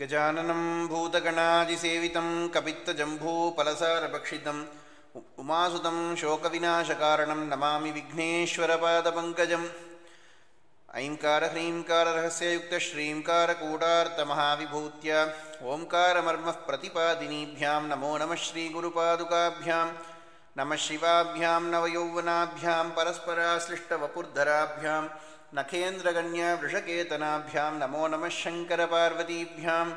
गजाननं भूतगणादिसेवितं कपित्तजम्बूफलसारभक्षितम् उ- उमासुतं शोकविनाशकारणं नमामि विघ्नेश्वरपादपङ्कजम्। ऐङ्कारह्रीङ्काररहस्ययुक्तश्रीङ्कारकूटार्थमहाविभूत्या ओङ्कारमर्मः प्रतिपादिनीभ्यां नमो नमः श्रीगुरुपादुकाभ्यां नमः शिवाभ्यां नवयौवनाभ्यां परस्पराश्लिष्टवपुर्धराभ्यां नखेन्द्रगण्यवृषकेतनाभ्यां नमो नमः शङ्करपार्वतीभ्यां।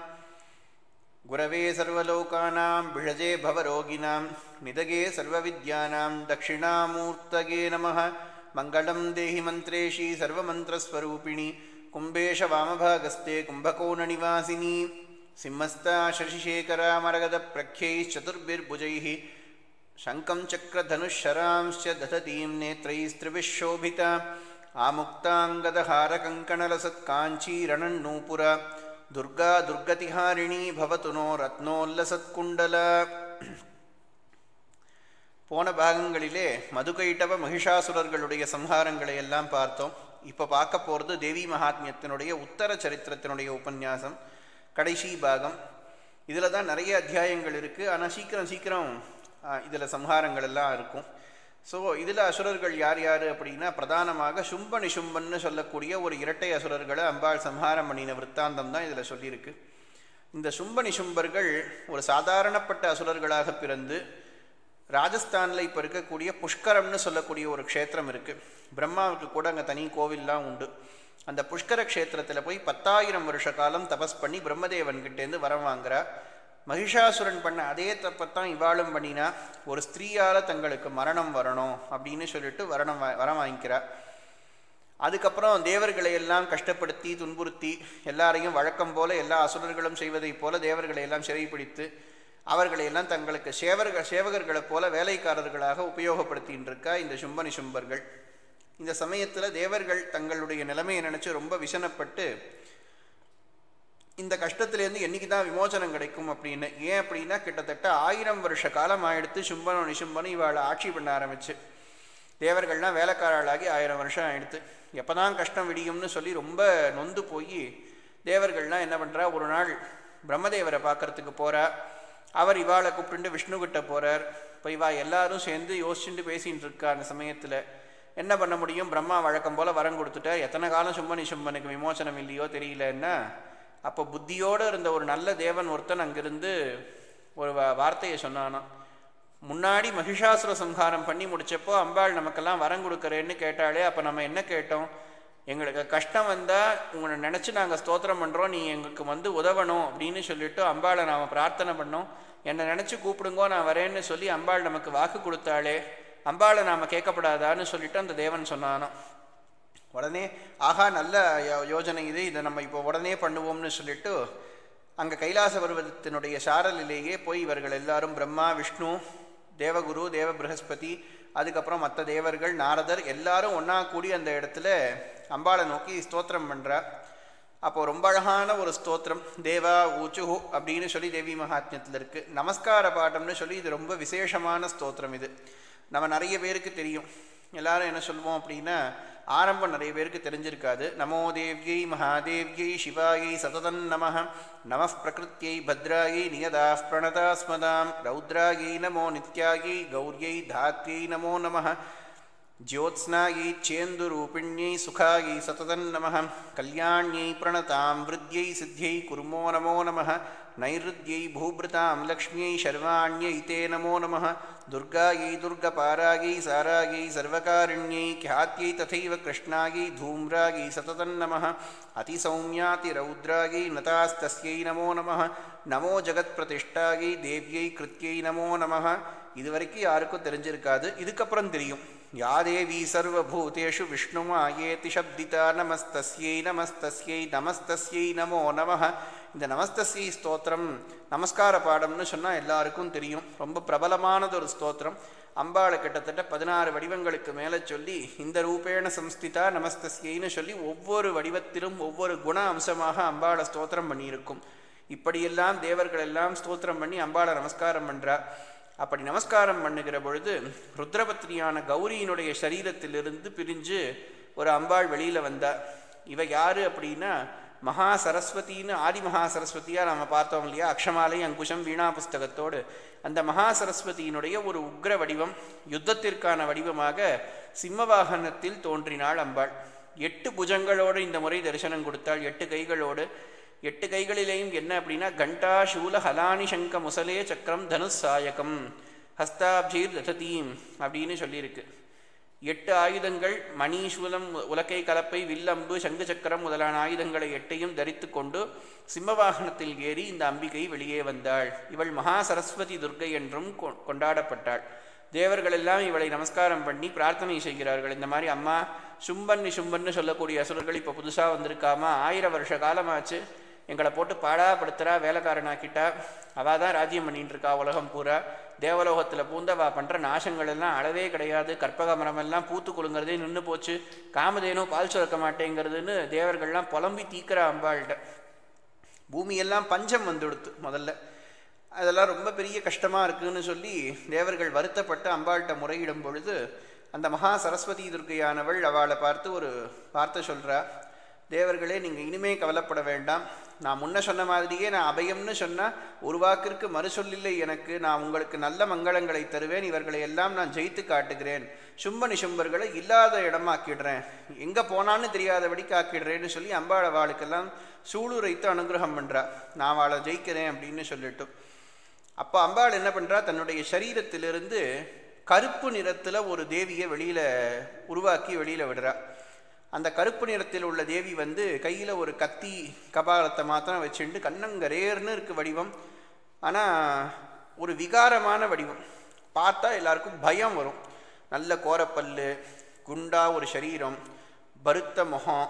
गुरवे सर्वलोकानां विषजे भवरोगिणां निदगे सर्वविद्यानां दक्षिणामूर्तगे नमः। मङ्गलं देहि मन्त्रेशी सर्वमन्त्रस्वरूपिणि कुम्भेशवामभागस्ते कुम्भकोणनिवासिनी सिंहस्ता शशिशेखरामरगदप्रख्यैश्चतुर्भिर्भुजैः शङ्खं चक्रधनुःशरांश्च दधतीं नेत्रैस्त्रिभिः शोभिता आमुक्ताङ्गदहारकङ्कणलसत्काञ्चीरणन्नूपुरा दुर्गा दुर्गतिहारिणी भवतु नो रत्नोल्लसत्कुण्डला போன பாகங்களிலே மதுகைட்டவ மகிஷாசுரர்களுடைய சம்ஹாரங்களை எல்லாம் பார்த்தோம் இப்போ பார்க்க போகிறது தேவி மகாத்மியத்தினுடைய உத்தர சரித்திரத்தினுடைய உபன்யாசம் கடைசி பாகம் இதில் தான் நிறைய அத்தியாயங்கள் இருக்குது ஆனால் சீக்கிரம் சீக்கிரம் இதில் சம்ஹாரங்கள் எல்லாம் இருக்கும் ஸோ இதில் அசுரர்கள் யார் யார் அப்படின்னா பிரதானமாக சும்ப நிசும்பன்னு சொல்லக்கூடிய ஒரு இரட்டை அசுரர்களை அம்பாள் சம்ஹாரம் பண்ணின விற்த்தாந்தம் தான் இதில் சொல்லியிருக்கு. இந்த சும்ப நிசும்பர்கள் ஒரு சாதாரணப்பட்ட அசுரர்களாக பிறந்து ராஜஸ்தானில் இப்போ இருக்கக்கூடிய புஷ்கரம்னு சொல்லக்கூடிய ஒரு க்ஷேத்திரம் இருக்குது பிரம்மாவுக்கு கூட அங்கே தனி கோவில்லாம் உண்டு. அந்த புஷ்கர க்ஷேத்திரத்தில் போய் பத்தாயிரம் வருஷ காலம் தபஸ் பண்ணி பிரம்மதேவன்கிட்டேருந்து வரம் வாங்குறா. மகிஷாசுரன் பண்ண அதே தப்பத்தான் இவாளும் பண்ணினா ஒரு ஸ்திரீயால் தங்களுக்கு மரணம் வரணும் அப்படின்னு சொல்லிட்டு வரணம் வா வரம் வாங்கிக்கிறா. அதுக்கப்புறம் தேவர்களை எல்லாம் கஷ்டப்படுத்தி துன்புறுத்தி எல்லாரையும் வழக்கம் போல எல்லா அசுரர்களும் செய்வதைப் போல தேவர்களை எல்லாம் சிறைப்பிடித்து அவர்களை எல்லாம் தங்களுக்கு சேவர்கள் சேவகர்களைப் போல வேலைக்காரர்களாக உபயோகப்படுத்தின்னு இருக்கா இந்த சும்ப நிசும்பர்கள் இந்த சமயத்தில் தேவர்கள் தங்களுடைய நிலைமையை நினச்சி ரொம்ப விசனப்பட்டு இந்த கஷ்டத்திலேருந்து என்னைக்கு தான் விமோசனம் கிடைக்கும் அப்படின்னு? ஏன் அப்படின்னா கிட்டத்தட்ட ஆயிரம் வருஷ காலம் ஆயிடுத்து சும்பனும் நிசும்பனும் இவாளை ஆட்சி பண்ண ஆரம்பிச்சு. தேவர்கள்லாம் வேலைக்காரர்களாகி ஆயிரம் வருஷம் ஆயிடுத்து. எப்போ தான் கஷ்டம் விடியும்னு சொல்லி ரொம்ப நொந்து போய் தேவர்கள்லாம் என்ன பண்ணுறா ஒரு நாள் பிரம்மதேவரை பார்க்கறதுக்கு போகிறா அவர் இவாளை கூப்பிட்டு விஷ்ணுக்கிட்ட போகிறார் இப்போ இவா எல்லாரும் சேர்ந்து யோசிச்சுட்டு பேசிகிட்டு இருக்கா அந்த சமயத்தில். என்ன பண்ண முடியும்? பிரம்மா வழக்கம் போல் வரம் கொடுத்துட்டார் எத்தனை காலம் சும்மனி சும்மனுக்கு விமோசனம் இல்லையோ தெரியலன்னா அப்போ புத்தியோடு இருந்த ஒரு நல்ல தேவன் ஒருத்தன் அங்கிருந்து ஒரு வார்த்தையை சொன்னானா முன்னாடி மகிஷாசுர சம்ஹாரம் பண்ணி முடித்தப்போ அம்பாள் நமக்கெல்லாம் வரம் கொடுக்குறேன்னு கேட்டாலே அப்போ நம்ம என்ன கேட்டோம்? எங்களுக்கு கஷ்டம் வந்தால் உங்களை நினச்சி நாங்கள் ஸ்தோத்திரம் பண்ணுறோம் நீ எங்களுக்கு வந்து உதவணும் அப்படின்னு சொல்லிட்டு அம்பாளை நாம் பிரார்த்தனை பண்ணோம். என்னை நினச்சி கூப்பிடுங்கோ நான் வரேன்னு சொல்லி அம்பாள் நமக்கு வாக்கு கொடுத்தாளே அம்பாளை நாம் கேட்கப்படாதான்னு சொல்லிட்டு அந்த தேவன் சொன்னானோ உடனே ஆகா நல்ல யோ- யோஜனை இது. இதை நம்ம இப்போ உடனே பண்ணுவோம்னு சொல்லிட்டு அங்கே கைலாச பர்வதத்தினுடைய சாரலிலேயே போய் இவர்கள் எல்லாரும் பிரம்மா விஷ்ணு தேவகுரு தேவ பிரகஸ்பதி அதுக்கப்புறம் மற்ற தேவர்கள் நாரதர் எல்லாரும் ஒன்றா கூடி அந்த இடத்துல அம்பாளை நோக்கி ஸ்தோத்திரம் பண்ணுறா அப்போது ரொம்ப அழகான ஒரு ஸ்தோத்திரம். தேவா ஊச்சுஹு அப்படின்னு சொல்லி தேவி மகாத்மியத்தில் இருக்குது நமஸ்கார பாட்டம்னு சொல்லி இது ரொம்ப விசேஷமான ஸ்தோத்திரம் இது. நம்ம நிறைய பேருக்கு தெரியும். எல்லாரும் என்ன சொல்லுவோம் அப்படின்னா ஆரம்பம் நிறைய பேருக்கு தெரிஞ்சிருக்காது நமோ தேவ்யை மகாதேவ்யை சிவாயை சததன் நம நம பிரகிருத்தியை பத்ராயை நியதா பிரணதா ஸ்மதாம் ரௌத்ராயை நமோ நித்யாயை கௌரியை தாத்யை நமோ நம ज्योत्स्नायै चेन्दुरूपिण्यै सुखायै सततं नमः कल्याण्यै प्रणतां वृद्ध्यै सिद्ध्यै कुर्मो नमो नमः ನೈಋದ್ಯೈ ಭೂಭೃತಾಂ ಲಕ್ಷ್ಮ್ಯೈ ಶರ್ವಾಣ್ಯೈ ತೇ ನಮೋ ನಮಃ ದುರ್ಗಾಯೈ ದುರ್ಗಪಾರಾಗೈ ಸಾರಾಗೈ ಸರ್ವಕಾರಿಣ್ಯೈ ಖ್ಯಾತ್ಯೈ ತಥೈವ ಕೃಷ್ಣಾಗೈ ಧೂಮ್ರಾಗೈ ಸತತನ್ನಮಃ ಅತಿಸೌಮ್ಯಾತಿರೌದ್ರಾಗೈ ನತಾಸ್ತಸ್ಯೈ ನಮೋ ನಮಃ நமோ ஜெகத் பிரதிஷ்டாகி தேவியை கிருத்தியை நமோ நமக இதுவரைக்கும் யாருக்கும் தெரிஞ்சிருக்காது இதுக்கப்புறம் தெரியும் யாதேவி சர்வபூதேஷு விஷ்ணுமா ஏதி சப்திதா நமஸ்தஸ்யை நமஸ்தஸ்யை நமஸ்தஸ்யை நமோ நமக இந்த நமஸ்தஸ்யை ஸ்தோத்திரம் நமஸ்கார பாடம்னு சொன்னால் எல்லாருக்கும் தெரியும். ரொம்ப பிரபலமானது ஒரு ஸ்தோத்திரம். அம்பாளை கிட்டத்தட்ட பதினாறு வடிவங்களுக்கு மேலே சொல்லி இந்த ரூபேண சம்ஸ்திதா நமஸ்தஸ்யைன்னு சொல்லி ஒவ்வொரு வடிவத்திலும் ஒவ்வொரு குண அம்சமாக அம்பாளை ஸ்தோத்திரம் பண்ணியிருக்கும். இப்படியெல்லாம் தேவர்கள் எல்லாம் ஸ்தோத்திரம் பண்ணி அம்பாளை நமஸ்காரம் பண்ணுறா அப்படி நமஸ்காரம் பண்ணுகிற பொழுது ருத்ரபத்னியான கௌரியினுடைய சரீரத்திலிருந்து பிரிஞ்சு ஒரு அம்பாள் வெளியில் வந்தா. இவ யாரு அப்படின்னா மகா சரஸ்வதின்னு ஆதி மகா சரஸ்வதியாக நம்ம பார்த்தோம் இல்லையா? அக்ஷமாலை அங்குஷம் வீணா புஸ்தகத்தோடு அந்த மகா சரஸ்வதியினுடைய ஒரு உக்ர வடிவம் யுத்தத்திற்கான வடிவமாக சிம்மவாகனத்தில் தோன்றினாள் அம்பாள். எட்டு புஜங்களோடு இந்த முறை தரிசனம் கொடுத்தாள். எட்டு கைகளோடு. எட்டு கைகளிலேயும் என்ன அப்படின்னா கண்டா சூல ஹலானி சங்க முசலே சக்கரம் தனுஷ் சாயகம் ஹஸ்தாப்ஜீர் தததீம் அப்படின்னு சொல்லியிருக்கு. எட்டு ஆயுதங்கள் மணிசூலம் உலக்கை கலப்பை வில்லம்பு சங்கு சக்கரம் முதலான ஆயுதங்களை எட்டையும் தரித்து கொண்டு சிம்மவாகனத்தில் ஏறி இந்த அம்பிகை வெளியே வந்தாள். இவள் மகா சரஸ்வதி துர்க்கை என்றும் கொ- கொண்டாடப்பட்டாள். தேவர்கள் எல்லாம் இவளை நமஸ்காரம் பண்ணி பிரார்த்தனை செய்கிறார்கள். இந்த மாதிரி அம்மா சும்பன் சும்பன்னு சொல்லக்கூடிய அசுரர்கள் இப்போ புதுசாக வந்திருக்காமா? ஆயிரம் வருஷ காலமாச்சு. எங்களை போட்டு பாடாப்படுத்துறா வேலைக்காரனாக்கிட்டா அவள் தான் ராஜ்யம் பண்ணிகிட்டு இருக்கா உலகம் பூரா. தேவலோகத்தில் பூந்தவா பண்ணுற நாசங்கள் எல்லாம் அளவே கிடையாது. கற்பக மரமெல்லாம் பூத்து குலுங்கிறதே நின்று போச்சு. காமதேனோ பால் சுரக்க மாட்டேங்கிறதுன்னு தேவர்கள்லாம் புலம்பி தீக்கிற அம்பாள்கிட்ட. பூமியெல்லாம் பஞ்சம் வந்துடுத்து முதல்ல. அதெல்லாம் ரொம்ப பெரிய கஷ்டமாக இருக்குன்னு சொல்லி தேவர்கள் வருத்தப்பட்டு அம்பாள்கிட்ட முறையிடும் பொழுது அந்த மகா சரஸ்வதி துர்க்கையானவள் அவளை பார்த்து ஒரு வார்த்தை சொல்கிறா தேவர்களே நீங்கள் இனிமே கவலைப்பட வேண்டாம். நான் முன்ன சொன்ன மாதிரியே நான் அபயம்னு சொன்னால் ஒரு வாக்கிற்கு மறுசொல்லில்லை எனக்கு. நான் உங்களுக்கு நல்ல மங்களங்களை தருவேன். இவர்களை எல்லாம் நான் ஜெயித்து காட்டுகிறேன். சும்ப நிசும்பர்களை இல்லாத இடமாக்கிடுறேன். எங்கே போனான்னு தெரியாதபடிக்கு ஆக்கிடுறேன்னு சொல்லி அம்பாள் அவளுக்கெல்லாம் சூளுரைத்து அனுகிரகம் பண்ணுறா நான் அவளை ஜெயிக்கிறேன் அப்படின்னு சொல்லிட்டு. அப்போ அம்பாள் என்ன பண்ணுறா தன்னுடைய சரீரத்திலிருந்து கருப்பு நிறத்தில் ஒரு தேவியை வெளியில் உருவாக்கி வெளியில் விடுறா. அந்த கருப்பு நிறத்தில் உள்ள தேவி வந்து கையில் ஒரு கத்தி கபாலத்தை மாத்திரம் வச்சுட்டு கண்ணங்கரேர்னு இருக்குது வடிவம். ஆனால் ஒரு விகாரமான வடிவம். பார்த்தா எல்லாருக்கும் பயம் வரும். நல்ல கோரப்பல்லு குண்டா ஒரு சரீரம் பருத்த முகம்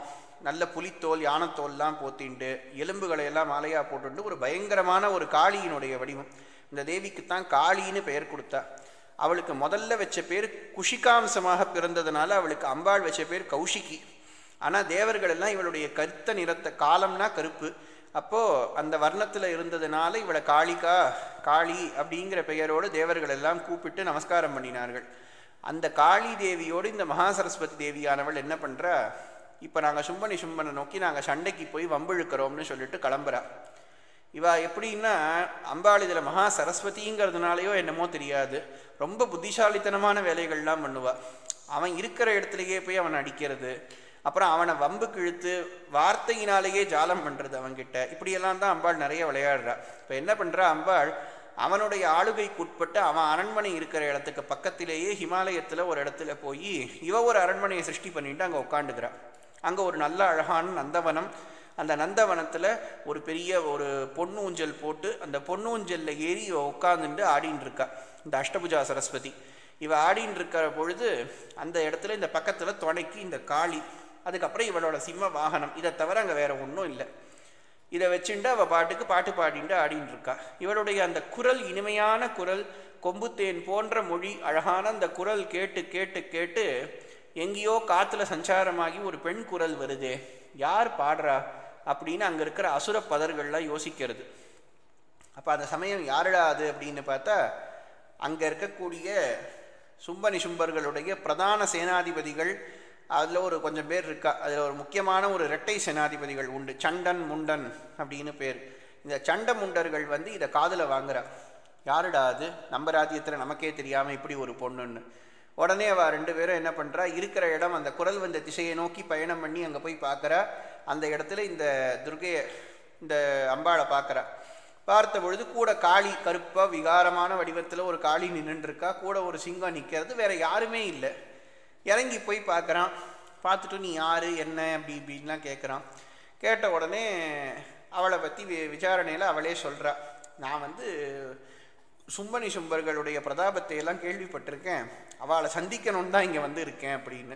நல்ல புலித்தோல் யானத்தோல்லாம் போத்திண்டு எலும்புகளை எல்லாம் மாலையாக போட்டுண்டு ஒரு பயங்கரமான ஒரு காளியினுடைய வடிவம். இந்த தேவிக்குத்தான் காளின்னு பெயர் கொடுத்தா. அவளுக்கு முதல்ல வச்ச பேர் குஷிகாம்சமாக பிறந்ததுனால அவளுக்கு அம்பாள் வச்ச பேர் கௌஷிகி. ஆனால் தேவர்கள் எல்லாம் இவளுடைய கருத்த நிறத்த காலம்னா கருப்பு. அப்போது அந்த வர்ணத்தில் இருந்ததுனால இவளை காளிகா காளி அப்படிங்கிற பெயரோடு தேவர்கள் எல்லாம் கூப்பிட்டு நமஸ்காரம் பண்ணினார்கள். அந்த காளி தேவியோடு இந்த மகா சரஸ்வதி தேவியானவள் என்ன பண்ணுறா இப்போ நாங்கள் சும்பனி சும்பனை நோக்கி நாங்கள் சண்டைக்கு போய் வம்பிழுக்கிறோம்னு சொல்லிட்டு கிளம்புறா. இவா எப்படின்னா அம்பாள் இதில் மகா சரஸ்வதிங்கிறதுனாலையோ என்னமோ தெரியாது. ரொம்ப புத்திசாலித்தனமான வேலைகள்லாம் பண்ணுவாள் அவன் இருக்கிற இடத்துலையே போய் அவனை அடிக்கிறது. அப்புறம் அவனை வம்புக்கு இழுத்து வார்த்தையினாலேயே ஜாலம் பண்ணுறது அவன்கிட்ட. இப்படியெல்லாம் தான் அம்பாள் நிறைய விளையாடுறா. இப்போ என்ன பண்ணுறா அம்பாள் அவனுடைய ஆளுகைக்கு உட்பட்டு அவன் அரண்மனை இருக்கிற இடத்துக்கு பக்கத்திலேயே ஹிமாலயத்தில் ஒரு இடத்துல போய் இவ ஒரு அரண்மனையை சிருஷ்டி பண்ணிட்டு அங்கே உட்காந்துக்கிறான் அங்கே ஒரு நல்ல அழகான நந்தவனம். அந்த நந்தவனத்தில் ஒரு பெரிய ஒரு பொண்ணு ஊஞ்சல் போட்டு அந்த பொண்ணு ஊஞ்சலில் ஏறி இவ உட்காந்துட்டு ஆடின்னு இருக்கா. இந்த அஷ்டபுஜா சரஸ்வதி. இவ ஆடின்னு இருக்கிற பொழுது அந்த இடத்துல இந்த பக்கத்தில் துணைக்கு இந்த காளி அதுக்கப்புறம் இவளோட சிம்ம வாகனம். இதை தவிர அங்கே வேற ஒன்றும் இல்லை. இதை வச்சுட்டு அவள் பாட்டுக்கு பாட்டு பாடிட்டு ஆடின்னு இருக்கா. இவளுடைய அந்த குரல் இனிமையான குரல் கொம்புத்தேன் போன்ற மொழி அழகான அந்த குரல் கேட்டு கேட்டு கேட்டு எங்கேயோ காற்றுல சஞ்சாரமாகி ஒரு பெண் குரல் வருதே. யார் பாடுறா? அப்படின்னு அங்கே இருக்கிற அசுர பதர்கள்லாம் யோசிக்கிறது. அப்போ அந்த சமயம் யாரிடா அது அப்படின்னு பார்த்தா அங்கே இருக்கக்கூடிய சும்ப நிசும்பர்களுடைய பிரதான சேனாதிபதிகள் அதில் ஒரு கொஞ்சம் பேர் இருக்கா அதில் ஒரு முக்கியமான ஒரு இரட்டை சேனாதிபதிகள் உண்டு. சண்டன் முண்டன் அப்படின்னு பேர். இந்த சண்ட முண்டர்கள் வந்து இதை காதில் வாங்குறா. யாருடா அது? நம்ம ராஜ்யத்தில் நமக்கே தெரியாமல் இப்படி ஒரு பொண்ணுன்னு. உடனே அவ ரெண்டு பேரும் என்ன பண்ணுறா இருக்கிற இடம் அந்த குரல் வந்த திசையை நோக்கி பயணம் பண்ணி அங்கே போய் பார்க்குறா அந்த இடத்துல இந்த துர்கையை இந்த அம்பாளை பார்க்குறா பார்த்த பொழுது கூட காளி கருப்பாக விகாரமான வடிவத்தில் ஒரு காளி நின்றுருக்கா கூட ஒரு சிங்கம் நிற்கிறது வேற யாருமே இல்லை. இறங்கி போய் பார்க்குறான். பார்த்துட்டு நீ யார்? என்ன? அப்படி இப்படின்லாம் கேட்குறான் கேட்ட உடனே அவளை பற்றி வி விசாரணையில் அவளே சொல்கிறா நான் வந்து சும்பனி சும்பர்களுடைய பிரதாபத்தை எல்லாம் கேள்விப்பட்டிருக்கேன். அவளை சந்திக்கணும்னு தான் இங்கே வந்து இருக்கேன் அப்படின்னு.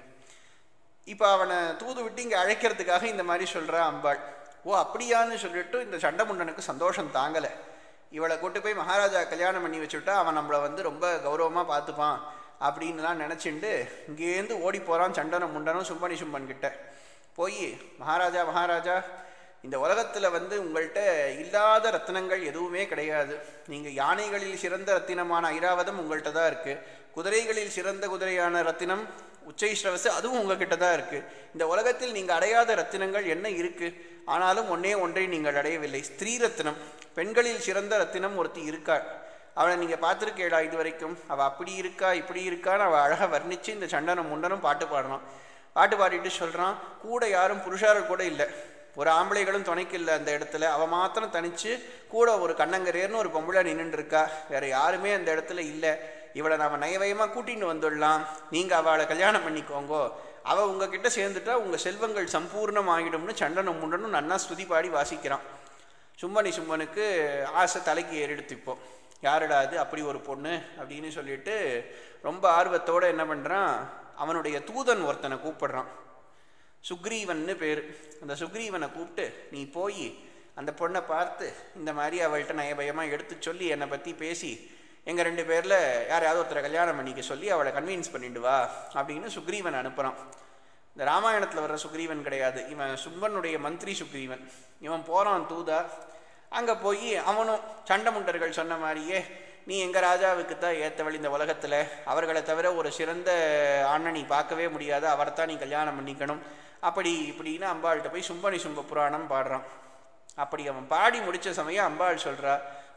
இப்போ அவனை தூது விட்டு இங்கே அழைக்கிறதுக்காக இந்த மாதிரி சொல்கிறா அம்பாள். ஓ அப்படியான்னு சொல்லிட்டு இந்த சண்டமுண்டனுக்கு சந்தோஷம் தாங்கலை. இவளை கூட்டு போய் மகாராஜா கல்யாணம் பண்ணி வச்சுட்டா அவன் நம்மளை வந்து ரொம்ப கௌரவமாக பார்த்துப்பான். அப்படின்லாம் நினச்சிண்டு இங்கேருந்து ஓடி போகிறான் சண்டனம் முண்டனும் சும்பனி சும்பன் கிட்ட போய் மகாராஜா மகாராஜா இந்த உலகத்தில் வந்து உங்கள்கிட்ட இல்லாத ரத்தினங்கள் எதுவுமே கிடையாது. நீங்கள் யானைகளில் சிறந்த ரத்தினமான ஐராவதம் உங்கள்கிட்ட தான் இருக்குது குதிரைகளில் சிறந்த குதிரையான ரத்தினம் உச்சை ஸ்ரவசு அதுவும் உங்ககிட்ட தான் இருக்குது இந்த உலகத்தில் நீங்கள் அடையாத ரத்தினங்கள் என்ன இருக்குது ஆனாலும் ஒன்றே ஒன்றை நீங்கள் அடையவில்லை. ஸ்திரீ ரத்தினம் பெண்களில் சிறந்த ரத்தினம் ஒருத்தி இருக்கா அவளை நீங்கள் பார்த்துருக்கேடா இது வரைக்கும் அவள் அப்படி இருக்கா இப்படி இருக்கான்னு அவள் அழகாக வர்ணித்து இந்த சண்டனம் முண்டனும் பாட்டு பாடினான் பாட்டு பாடிட்டு சொல்கிறான் கூட யாரும் புருஷாரர் கூட இல்லை. ஒரு ஆம்பளைகளும் துணைக்கு இல்லை அந்த இடத்துல. அவள் மாத்திரம் தனித்து கூட ஒரு கண்ணங்கரேர்னு ஒரு பொம்பளை நின்றுட்டு வேறு யாருமே அந்த இடத்துல இல்லை. இவளை நாம் நயவயமாக கூட்டின்னு வந்துடலாம். நீங்கள் அவளை கல்யாணம் பண்ணிக்கோங்கோ. அவள் உங்ககிட்ட சேர்ந்துட்டா உங்கள் செல்வங்கள் சம்பூர்ணம் ஆகிடும்னு சண்டனம் முண்டனும் நன்னா ஸ்துதி பாடி வாசிக்கிறான். சும்மனி சும்மனுக்கு ஆசை தலைக்கு ஏறெடுத்து இப்போ யாருடா அது? அப்படி ஒரு பொண்ணு அப்படின்னு சொல்லிட்டு ரொம்ப ஆர்வத்தோடு என்ன பண்ணுறான் அவனுடைய தூதன் ஒருத்தனை கூப்பிடுறான். சுக்ரீவன்னு பேர். அந்த சுக்ரீவனை கூப்பிட்டு நீ போய் அந்த பொண்ணை பார்த்து இந்த மாதிரி அவள்கிட்ட நயபயமாக எடுத்து சொல்லி என்னை பற்றி பேசி எங்கள் ரெண்டு பேரில் யாரையாவது ஒருத்தரை கல்யாணம் பண்ணிக்க சொல்லி அவளை கன்வின்ஸ் பண்ணிட்டு வா அப்படின்னு சுக்ரீவன் அனுப்புகிறான் இந்த ராமாயணத்தில் வர்ற சுக்ரீவன் கிடையாது. இவன் சும்பனுடைய மந்திரி சுக்ரீவன். இவன் போகிறான் தூதா. அங்கே போய் அவனும் சண்டமுண்டர்கள் சொன்ன மாதிரியே நீ எங்கள் ராஜாவுக்கு தான் ஏற்றவள் இந்த உலகத்தில்? அவர்களை தவிர ஒரு சிறந்த ஆண்ணை நீ பார்க்கவே முடியாது. அவரைத்தான் நீ கல்யாணம் பண்ணிக்கணும். அப்படி இப்படின்னு அம்பாள்கிட்ட போய் சும்பனி சும்ப புராணம் பாடுறான். அப்படி அவன் பாடி முடித்த சமயம் அம்பாள் சொல்கிறா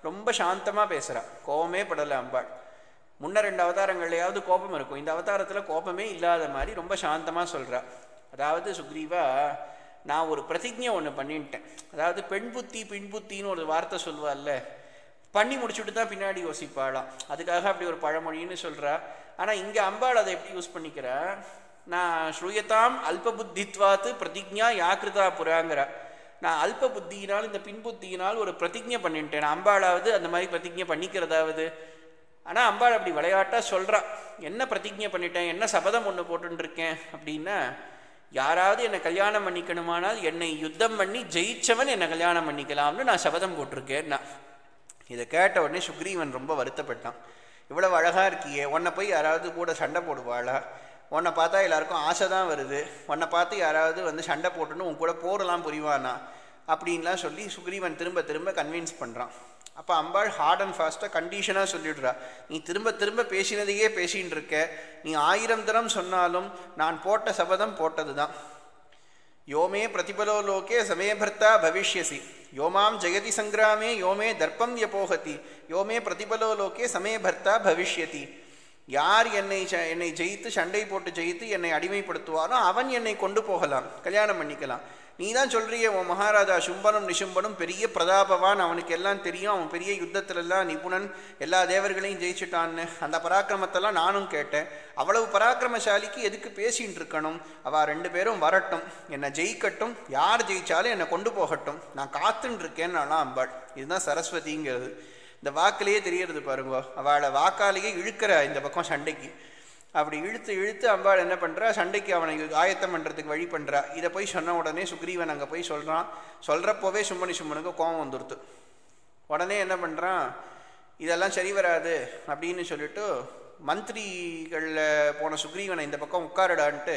ரொம்ப சாந்தமாக பேசுகிறான் கோபமே படலை அம்பாள். முன்ன ரெண்டு அவதாரங்கள்லையாவது கோபம் இருக்கும். இந்த அவதாரத்தில் கோபமே இல்லாத மாதிரி ரொம்ப சாந்தமாக சொல்கிறா அதாவது சுக்ரீவா நான் ஒரு பிரதிஜை ஒன்று பண்ணிட்டேன். அதாவது பெண் புத்தி பின் புத்தின்னு ஒரு வார்த்தை சொல்லுவாள்ல பண்ணி முடிச்சுட்டு தான் பின்னாடி யோசிப்பாளாம். அதுக்காக அப்படி ஒரு பழமொழின்னு சொல்கிறா ஆனால் இங்கே அம்பாள் அதை எப்படி யூஸ் பண்ணிக்கிறா? நான் ஸ்ரூயதாம் அல்ப புத்தித்வாத்து பிரதிஜா யாக்கிருதா புறாங்கிற. நான் அல்ப புத்தியினால் இந்த பின் புத்தியினால் ஒரு பிரதிஜை பண்ணிட்டேன். அம்பாளாவது அந்த மாதிரி பிரதிஜை பண்ணிக்கிறதாவது? ஆனால் அம்பாள் அப்படி விளையாட்டாக சொல்கிறா என்ன பிரதிஜை பண்ணிட்டேன்? என்ன சபதம் ஒன்று போட்டுருக்கேன் அப்படின்னா யாராவது என்னை கல்யாணம் பண்ணிக்கணுமானால் என்னை யுத்தம் பண்ணி ஜெயிச்சவன் என்னை கல்யாணம் பண்ணிக்கலாம்னு நான் சபதம் போட்டிருக்கேன். நான் இதை கேட்ட உடனே சுக்ரீவன் ரொம்ப வருத்தப்பட்டான். இவ்வளவு அழகாக இருக்கியே உன்னை போய் யாராவது கூட சண்டை போடுவாளா? உன்னை பார்த்தா எல்லாருக்கும் ஆசை தான் வருது. உன்னை பார்த்து யாராவது வந்து சண்டை போட்டுன்னு உன் கூட போடலாம் புரிவானா? அப்படின்லாம் சொல்லி சுக்ரீவன் திரும்ப திரும்ப கன்வின்ஸ் பண்ணுறான் அப்போ அம்பாள் ஹார்ட் அண்ட் ஃபாஸ்ட்டாக கண்டிஷனாக சொல்லிடுறா. நீ திரும்ப திரும்ப பேசினதையே பேசின்னு இருக்க. நீ ஆயிரம் தரம் சொன்னாலும் நான் போட்ட சபதம் போட்டது தான் யோமே பிரதிபலோ லோகே சமயபர்த்தா பவிஷ்யசி. யோமாம் ஜெயதி சங்கிராமே யோமே தர்ப்பம் யபோகதி. யோமே பிரதிபலோ லோகே சமயபர்த்தா பவிஷ்யதி. யார் என்னை ச- என்னை ஜெயித்து சண்டை போட்டு ஜெயித்து என்னை அடிமைப்படுத்துவாரோ அவன் என்னை கொண்டு போகலாம். கல்யாணம் பண்ணிக்கலாம். நீ தான் சொல்றிய உன் மகாராஜா சும்பனும் நிஷும்பனும் பெரிய பிரதாபவான் அவனுக்கு எல்லாம் தெரியும் அவன் பெரிய யுத்தத்திலெல்லாம் நிபுணன் எல்லா தேவர்களையும் ஜெயிச்சுட்டான்னு. அந்த பராக்கிரமத்தெல்லாம் நானும் கேட்டேன். அவ்வளவு பராக்கிரமசாலிக்கு எதுக்கு பேசின்னு இருக்கணும்? அவள் ரெண்டு பேரும் வரட்டும். என்னை ஜெயிக்கட்டும். யார் ஜெயிச்சாலும் என்னை கொண்டு போகட்டும். நான் காத்துன்னு இருக்கேன்னு அம்பாள். இதுதான் சரஸ்வதிங்கிறது. இந்த வாக்கிலேயே தெரியறது பாருங்க அவளை வாக்காலேயே இழுக்கிற இந்த பக்கம் சண்டைக்கு. அப்படி இழுத்து இழுத்து அம்பாள் என்ன பண்ணுறா சண்டைக்கு அவனை ஆயத்தம் பண்ணுறதுக்கு வழி பண்ணுறா இதை போய் சொன்ன உடனே சுக்ரீவன் அங்கே போய் சொல்கிறான் சொல்கிறப்போவே சும்மனி சும்மனுக்கு கோபம் வந்துடுத்து உடனே என்ன பண்ணுறான் இதெல்லாம் சரி வராது அப்படின்னு சொல்லிட்டு மந்திரிகளில் போன சுக்ரீவனை இந்த பக்கம் உட்காரடான்ட்டு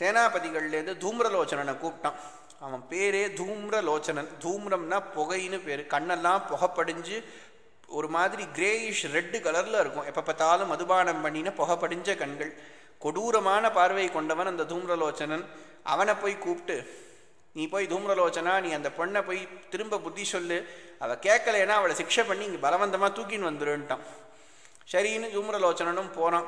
சேனாபதிகள்லேருந்து தூம்ரலோச்சனனை கூப்பிட்டான். அவன் பேரே தூம்ரலோச்சனன். தூம்ரம்னா புகைன்னு பேர். கண்ணெல்லாம் புகைப்படிஞ்சு ஒரு மாதிரி கிரேயிஷ் ரெட்டு கலரில் இருக்கும். எப்போ பார்த்தாலும் மதுபானம் பண்ணின புகைப்படிஞ்ச கண்கள். கொடூரமான பார்வை கொண்டவன் அந்த தூம்ரலோச்சனன். அவனை போய் கூப்பிட்டு நீ போய் தூம்ரலோச்சனா? நீ அந்த பொண்ணை போய் திரும்ப புத்தி சொல்லு. அவள் கேட்கலைன்னா அவளை சிக்ஷை பண்ணி இங்கே பலவந்தமாக தூக்கின்னு வந்துருன்ட்டான். சரின்னு தூம்ரலோச்சனனும் போனான்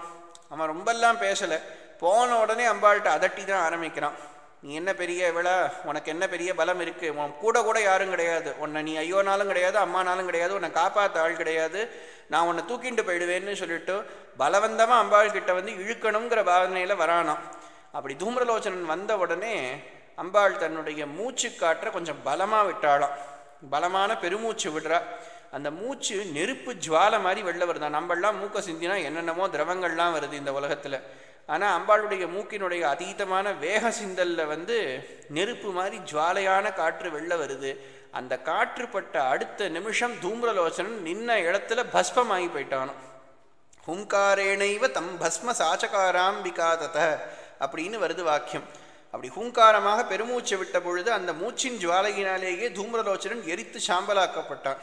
அவன் ரொம்பெல்லாம் பேசலை. போன உடனே அம்பாள்கிட்ட அதட்டி தான் ஆரம்பிக்கிறான். நீ என்ன பெரிய இவளா? உனக்கு என்ன பெரிய பலம் இருக்குது உன் கூட கூட யாரும் கிடையாது. உன்னை நீ ஐயோனாலும் கிடையாது அம்மானாலும் கிடையாது உன்னை காப்பாற்ற ஆள் கிடையாது. நான் உன்னை தூக்கிட்டு போயிடுவேன்னு சொல்லிட்டு பலவந்தமாக அம்பாள் கிட்ட வந்து இழுக்கணுங்கிற பாவனையில் வரானாம். அப்படி தூம்ரலோச்சனன் வந்த உடனே அம்பாள் தன்னுடைய மூச்சு காற்ற கொஞ்சம் பலமாக விட்டாளாம். பலமான பெருமூச்சு விடுறா. அந்த மூச்சு நெருப்பு ஜுவாலை மாதிரி வெளில வருதான் நம்மளாம் மூக்க சிந்தினா என்னென்னமோ திரவங்கள்லாம் வருது இந்த உலகத்தில். ஆனால் அம்பாளுடைய மூக்கினுடைய அதீதமான வேக சிந்தல்ல வந்து நெருப்பு மாதிரி ஜுவாலையான காற்று வெளில வருது. அந்த காற்று பட்ட அடுத்த நிமிஷம் தூம்ரலோச்சனன் நின்ன இடத்துல பஸ்பமாகி போயிட்டானோ. ஹுங்காரேணைவ தம் பஸ்ம சாச்சகாராம்பிகா தத அப்படின்னு வருது வாக்கியம். அப்படி ஹூங்காரமாக பெருமூச்சை விட்ட பொழுது அந்த மூச்சின் ஜுவாலையினாலேயே தூம்ரலோச்சனன் எரித்து சாம்பலாக்கப்பட்டான்.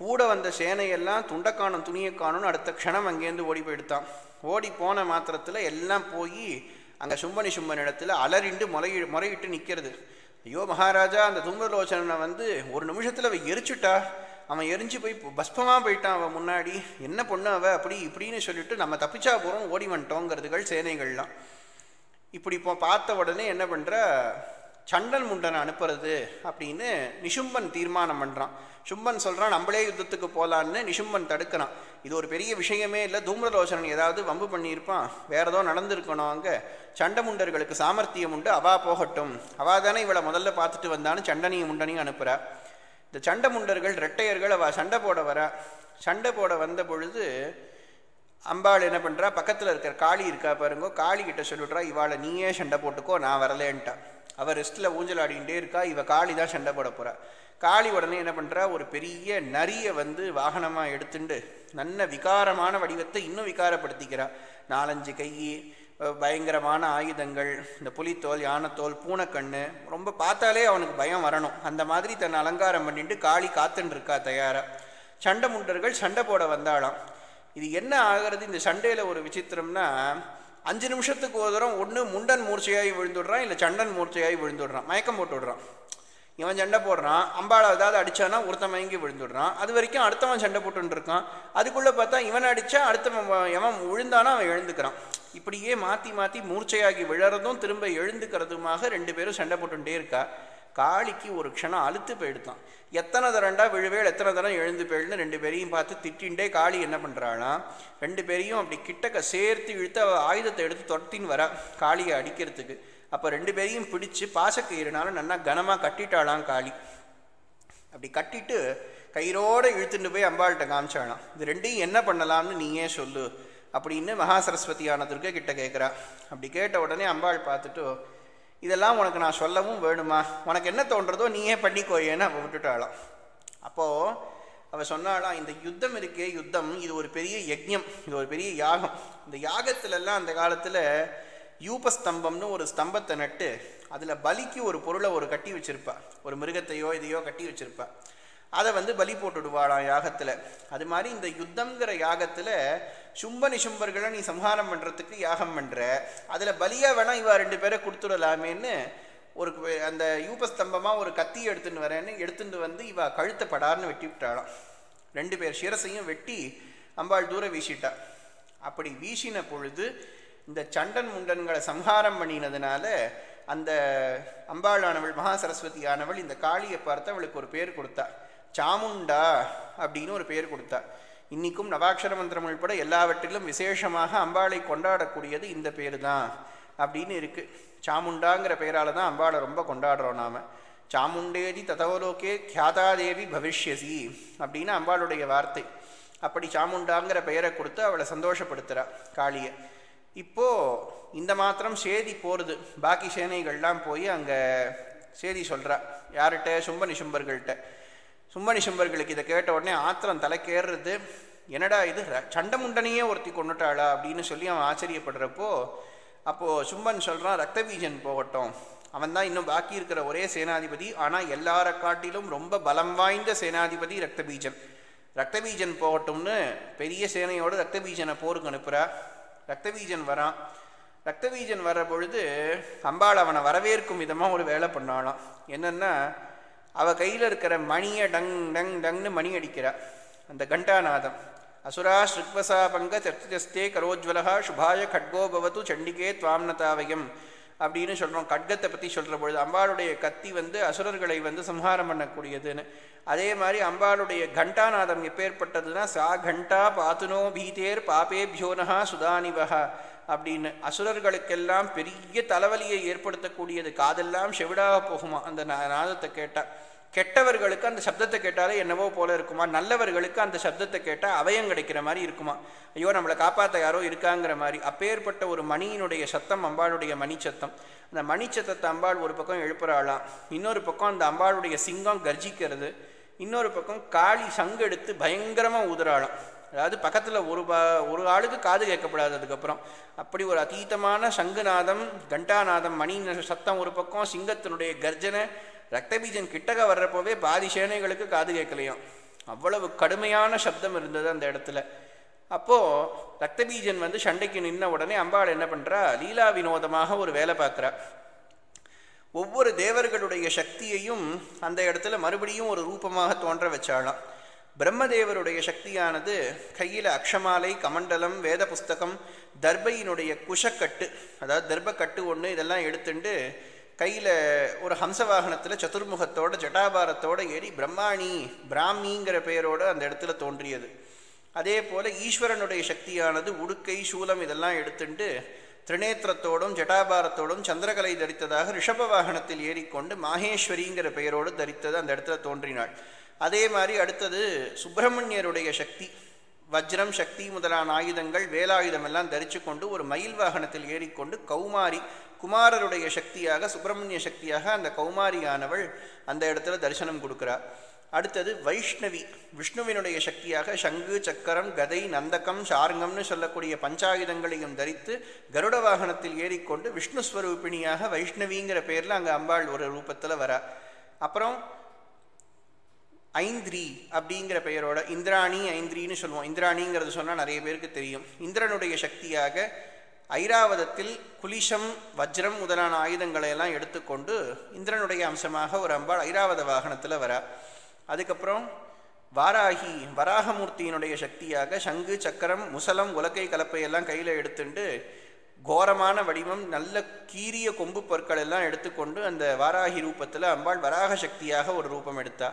கூட வந்த சேனையெல்லாம் துண்டக்கானும் துணியை காணும்னு அடுத்த க்ஷணம் அங்கேருந்து ஓடி போயிடுத்தான். ஓடி போன மாத்திரத்தில் எல்லாம் போய் அங்கே சும்பனி சும்பன் இடத்துல அலறிண்டு முறையி முறையிட்டு நிற்கிறது ஐயோ மகாராஜா அந்த தும்பலோச்சனை வந்து ஒரு நிமிஷத்தில் அவன் எரிச்சுட்டா? அவன் எரிஞ்சு போய் பஸ்பமாக போயிட்டான் அவன் முன்னாடி. என்ன பொண்ணு அவ? அப்படி இப்படின்னு சொல்லிட்டு நம்ம தப்பிச்சா போகிறோம் ஓடி வந்துட்டோங்கிறதுகள் சேனைகள்லாம். இப்படி இப்போ பார்த்த உடனே என்ன பண்ணுற சண்டன் முண்டனை அனுப்புறது அப்படின்னு நிஷும்பன் தீர்மானம் பண்ணுறான் சும்பன் சொல்கிறான் நம்மளே யுத்தத்துக்கு போகலான்னு நிஷும்பன் தடுக்கிறான். இது ஒரு பெரிய விஷயமே இல்லை. தூம்ரலோசனன் ஏதாவது வம்பு பண்ணியிருப்பான். வேற ஏதோ நடந்திருக்கணும் அங்கே. சண்டமுண்டர்களுக்கு சாமர்த்தியம் உண்டு அவா போகட்டும். அவா தானே இவளை முதல்ல பார்த்துட்டு வந்தான்னு சண்டனையும் முண்டனையும் அனுப்புகிறா இந்த சண்டமுண்டர்கள் ரெட்டையர்கள் அவள் சண்டை போட வரா. சண்டை போட வந்த பொழுது அம்பாள் என்ன பண்ணுறா பக்கத்தில் இருக்கிற காளி இருக்கா பாருங்கோ காளி கிட்ட சொல்லிவிட்றா இவாளை நீயே சண்டை போட்டுக்கோ நான் வரலேன்ட்டா. அவள் ரெஸ்ட்டில் ஊஞ்சல் ஆடிக்கிட்டே இருக்கா இவள் காளி தான் சண்டை போட போகிறா காளி உடனே என்ன பண்ணுறா ஒரு பெரிய நரியை வந்து வாகனமாக எடுத்துண்டு நல்ல விகாரமான வடிவத்தை இன்னும் விகாரப்படுத்திக்கிறா. நாலஞ்சு கை பயங்கரமான ஆயுதங்கள் இந்த புலித்தோல் யானைத்தோல் பூனைக்கண்ணு ரொம்ப பார்த்தாலே அவனுக்கு பயம் வரணும். அந்த மாதிரி தன்னை அலங்காரம் பண்ணிட்டு காளி காத்துன்னு இருக்கா தயாராக சண்டை முண்டர்கள் சண்டை போட வந்தாலாம் இது என்ன ஆகிறது? இந்த சண்டையில் ஒரு விசித்திரம்னா அஞ்சு நிமிஷத்துக்கு ஒரு தரம் ஒன்று முண்டன் மூர்ச்சையாகி விழுந்துடுறான் இல்லை சண்டன் மூர்ச்சையாகி விழுந்துடுறான். மயக்கம் போட்டு விடுறான். இவன் சண்டை போடுறான் அம்பாவை ஏதாவது அடித்தானா ஒருத்தன் மயங்கி விழுந்துடுறான். அது வரைக்கும் அடுத்தவன் சண்டை போட்டுன்னு இருக்கான். அதுக்குள்ளே பார்த்தா இவன் அடித்தா அடுத்தவன் எவன் விழுந்தானா அவன் எழுந்துக்கிறான். இப்படியே மாற்றி மாற்றி மூர்ச்சையாகி விழறதும் திரும்ப எழுந்துக்கிறதுமாக ரெண்டு பேரும் சண்டை போட்டுட்டே இருக்கா. காளிக்கு ஒரு க்ஷணம் அழுத்து போயிடுத்தான். எத்தனை தரண்டா விழுவேல் எத்தனை தரம் எழுந்து போயிடுன்னு ரெண்டு பேரையும் பார்த்து திட்டின்ண்டே காளி என்ன பண்ணுறாளாம் ரெண்டு பேரையும் அப்படி கிட்டக்க சேர்த்து இழுத்து அவள் ஆயுதத்தை எடுத்து தொட்டின்னு வரா காளியை அடிக்கிறதுக்கு. அப்போ ரெண்டு பேரையும் பிடிச்சு பாசக்கயிறுனால நல்லா கனமாக கட்டிட்டாளாம் காளி. அப்படி கட்டிட்டு கயிறோடு இழுத்துட்டு போய் அம்பாள்கிட்ட காமிச்சாளாம். இது ரெண்டையும் என்ன பண்ணலாம்னு நீயே சொல்லு அப்படின்னு மகா சரஸ்வதியான துர்கை கிட்ட கேட்குறா அப்படி கேட்ட உடனே அம்பாள் பார்த்துட்டு இதெல்லாம் உனக்கு நான் சொல்லவும் வேணுமா? உனக்கு என்ன தோன்றதோ நீயே பண்ணிக்கோயேன்னு அவள் விட்டுட்டாளாம். அப்போது அவள் சொன்னாலாம் இந்த யுத்தம் இருக்கே யுத்தம் இது ஒரு பெரிய யஜ்யம் இது ஒரு பெரிய யாகம். இந்த யாகத்திலெல்லாம் அந்த காலத்தில் யூபஸ்தம்பம்னு ஒரு ஸ்தம்பத்தை நட்டு அதில் பலிக்கு ஒரு பொருளை ஒரு கட்டி வச்சுருப்பா. ஒரு மிருகத்தையோ இதையோ கட்டி வச்சுருப்பா. அதை வந்து பலி போட்டுடுவாளாம் யாகத்தில். அது மாதிரி இந்த யுத்தங்கிற யாகத்தில் சும்ப நிசும்பர்களை நீ சம்ஹாரம் பண்ணுறதுக்கு யாகம் பண்ணுற அதில் பலியாக வேணால் இவா ரெண்டு பேரை கொடுத்துடலாமேன்னு ஒரு அந்த யூபஸ்தம்பமாக ஒரு கத்தி எடுத்துன்னு வரேன்னு எடுத்துட்டு வந்து இவா கழுத்தை படார்னு வெட்டி விட்டாளாம். ரெண்டு பேர் சிரசையும் வெட்டி அம்பாள் தூரம் வீசிட்டா. அப்படி வீசின பொழுது இந்த சண்டன் முண்டன்களை சம்ஹாரம் பண்ணினதுனால அந்த அம்பாளானவள் மகா சரஸ்வதி ஆனவள் இந்த காளியை பார்த்து அவளுக்கு ஒரு பேர் கொடுத்தாள் சாமுண்டா அப்படின்னு ஒரு பெயர் கொடுத்தா. இன்றைக்கும் நவாட்சர மந்திரம் உள்பட எல்லாவற்றிலும் விசேஷமாக அம்பாளை கொண்டாடக்கூடியது இந்த பேர் தான் அப்படின்னு இருக்குது சாமுண்டாங்கிற பெயரால் தான் அம்பாளை ரொம்ப கொண்டாடுறோம் நாம். சாமுண்டேதி ததவலோகே கியாதாதேவி பவிஷ்யசி அப்படின்னு அம்பாளுடைய வார்த்தை. அப்படி சாமுண்டாங்கிற பெயரை கொடுத்து அவளை சந்தோஷப்படுத்துகிறா காளியை. இப்போ இந்த மாத்திரம் சேதி போகிறது பாக்கி சேனைகள்லாம் போய் அங்கே சேதி சொல்கிறா யார்கிட்ட? சும்ப நிசும்பர்கள்ட்ட சும்ப நிசும்பர்களுக்கு இதை கேட்ட உடனே ஆத்திரம் தலைக்கேறுறது. என்னடா இது? சண்டமுண்டனையே ஒருத்தி கொண்டுட்டாளா அப்படின்னு சொல்லி அவன் ஆச்சரியப்படுறப்போ அப்போது சும்பன் சொல்கிறான் ரத்தபீஜன் போகட்டும். அவன் தான் இன்னும் பாக்கி இருக்கிற ஒரே சேனாதிபதி. ஆனால் எல்லார காட்டிலும் ரொம்ப பலம் வாய்ந்த சேனாதிபதி ரத்தபீஜன் ரத்தபீஜன் போகட்டும்னு பெரிய சேனையோடு ரக்தபீஜனை போருக்கு அனுப்புகிறா ரக்தபீஜன் வரான். ரக்தபீஜன் வர்ற பொழுது அம்பாள் அவனை வரவேற்கும் விதமாக ஒரு வேலை பண்ணாலாம் என்னென்னா அவள் கையில் இருக்கிற மணியை டங் டங் டங்னு மணி அடிக்கிறா. அந்த கண்டாநாதம் அசுரா ஸ்ருக்வசா பங்க சர்ச்சஸ்தே கரோஜ்வலகா சுபாய கட்கோ பவத்து சண்டிகே துவாம்னதாவயம் அப்படின்னு சொல்கிறோம் கட்கத்தை பற்றி சொல்கிற பொழுது அம்பாளுடைய கத்தி வந்து அசுரர்களை வந்து சம்ஹாரம் பண்ணக்கூடியதுன்னு. அதே மாதிரி அம்பாளுடைய கண்டாநாதம் எப்பேற்பட்டதுன்னா சா கண்டா பாத்துனோ பீதேர் பாபேபியோனஹா சுதானிவஹா அப்படின்னு அசுரர்களுக்கெல்லாம் பெரிய தலைவலியை ஏற்படுத்தக்கூடியது. காதெல்லாம் செவிடாக போகுமா? அந்த நாதத்தை கேட்டால் கெட்டவர்களுக்கு அந்த சப்தத்தை கேட்டாலே என்னவோ போல இருக்குமா? நல்லவர்களுக்கு அந்த சப்தத்தை கேட்டால் அவயம் கிடைக்கிற மாதிரி இருக்குமா? ஐயோ நம்மளை காப்பாற்ற யாரோ இருக்காங்கிற மாதிரி. அப்பேற்பட்ட ஒரு மணியினுடைய சத்தம் அம்பாளுடைய மணி சத்தம் அந்த மணி சத்தத்தை அம்பாள் ஒரு பக்கம் எழுப்புறாளாம். இன்னொரு பக்கம் அந்த அம்பாளுடைய சிங்கம் கர்ஜிக்கிறது. இன்னொரு பக்கம் காளி சங்கெடுத்து பயங்கரமாக ஊதுறாளாம். அதாவது பக்கத்தில் ஒரு பா ஒரு ஆளுக்கு காது கேட்கப்படாது அதுக்கப்புறம் அப்படி ஒரு அதீதமான சங்குநாதம் கண்டாநாதம் மணி சத்தம் ஒரு பக்கம் சிங்கத்தினுடைய கர்ஜனை ரக்தபீஜன் கிட்டக வர்றப்போவே பாதி சேனைகளுக்கு காது கேட்கலையும். அவ்வளவு கடுமையான சப்தம் இருந்தது அந்த இடத்துல. அப்போது ரக்தபீஜன் வந்து சண்டைக்கு நின்ன உடனே அம்பாள் என்ன பண்ணுறா லீலா வினோதமாக ஒரு வேலை பார்க்குறா. ஒவ்வொரு தேவர்களுடைய சக்தியையும் அந்த இடத்துல மறுபடியும் ஒரு ரூபமாக தோன்ற வச்சாலாம் பிரம்மதேவருடைய சக்தியானது கையில் அக்ஷமாலை கமண்டலம் வேத புஸ்தகம் தர்பையினுடைய குஷக்கட்டு அதாவது தர்பக்கட்டு ஒன்று இதெல்லாம் எடுத்துட்டு கையில் ஒரு ஹம்சவாகனத்தில் சதுர்முகத்தோட ஜட்டாபாரத்தோடு ஏறி பிரம்மாணி பிராமிங்கிற பெயரோடு அந்த இடத்துல தோன்றியது. அதே போல் ஈஸ்வரனுடைய சக்தியானது உடுக்கை சூலம் இதெல்லாம் எடுத்துட்டு திரிநேத்திரத்தோடும் ஜட்டாபாரத்தோடும் சந்திரகலை தரித்ததாக ரிஷப வாகனத்தில் ஏறிக்கொண்டு மாகேஸ்வரிங்கிற பெயரோடு தரித்தது அந்த இடத்துல தோன்றினாள். அதே மாதிரி அடுத்தது சுப்பிரமணியருடைய சக்தி வஜ்ரம் சக்தி முதலான ஆயுதங்கள் வேலாயுதம் எல்லாம் தரித்து கொண்டு ஒரு மயில் வாகனத்தில் ஏறிக்கொண்டு கௌமாரி குமாரருடைய சக்தியாக சுப்பிரமணிய சக்தியாக அந்த கௌமாரியானவள் அந்த இடத்துல தரிசனம் கொடுக்கிறார். அடுத்தது வைஷ்ணவி. விஷ்ணுவினுடைய சக்தியாக சங்கு சக்கரம் கதை நந்தகம் சார்ங்கம்னு சொல்லக்கூடிய பஞ்சாயுதங்களையும் தரித்து கருட வாகனத்தில் ஏறிக்கொண்டு விஷ்ணு ஸ்வரூபிணியாக வைஷ்ணவிங்கிற பேரில் அங்கே அம்பாள் ஒரு ரூபத்தில் வரா. அப்புறம் ஐந்திரி அப்படிங்கிற பெயரோட இந்திராணி ஐந்திரின்னு சொல்லுவோம். இந்திராணிங்கிறது சொன்னால் நிறைய பேருக்கு தெரியும். இந்திரனுடைய சக்தியாக ஐராவதத்தில் குலிஷம் வஜ்ரம் முதலான ஆயுதங்களை எல்லாம் எடுத்துக்கொண்டு இந்திரனுடைய அம்சமாக ஒரு அம்பாள் ஐராவத வாகனத்தில் வரா. அதுக்கப்புறம் வாராகி வராகமூர்த்தியினுடைய சக்தியாக சங்கு சக்கரம் முசலம் உலக்கை கலப்பையெல்லாம் கையில் எடுத்துட்டு கோரமான வடிவம் நல்ல கீரிய கொம்பு பொருட்கள் எல்லாம் எடுத்துக்கொண்டு அந்த வாராகி ரூபத்தில் அம்பாள் வராக சக்தியாக ஒரு ரூபம் எடுத்தா.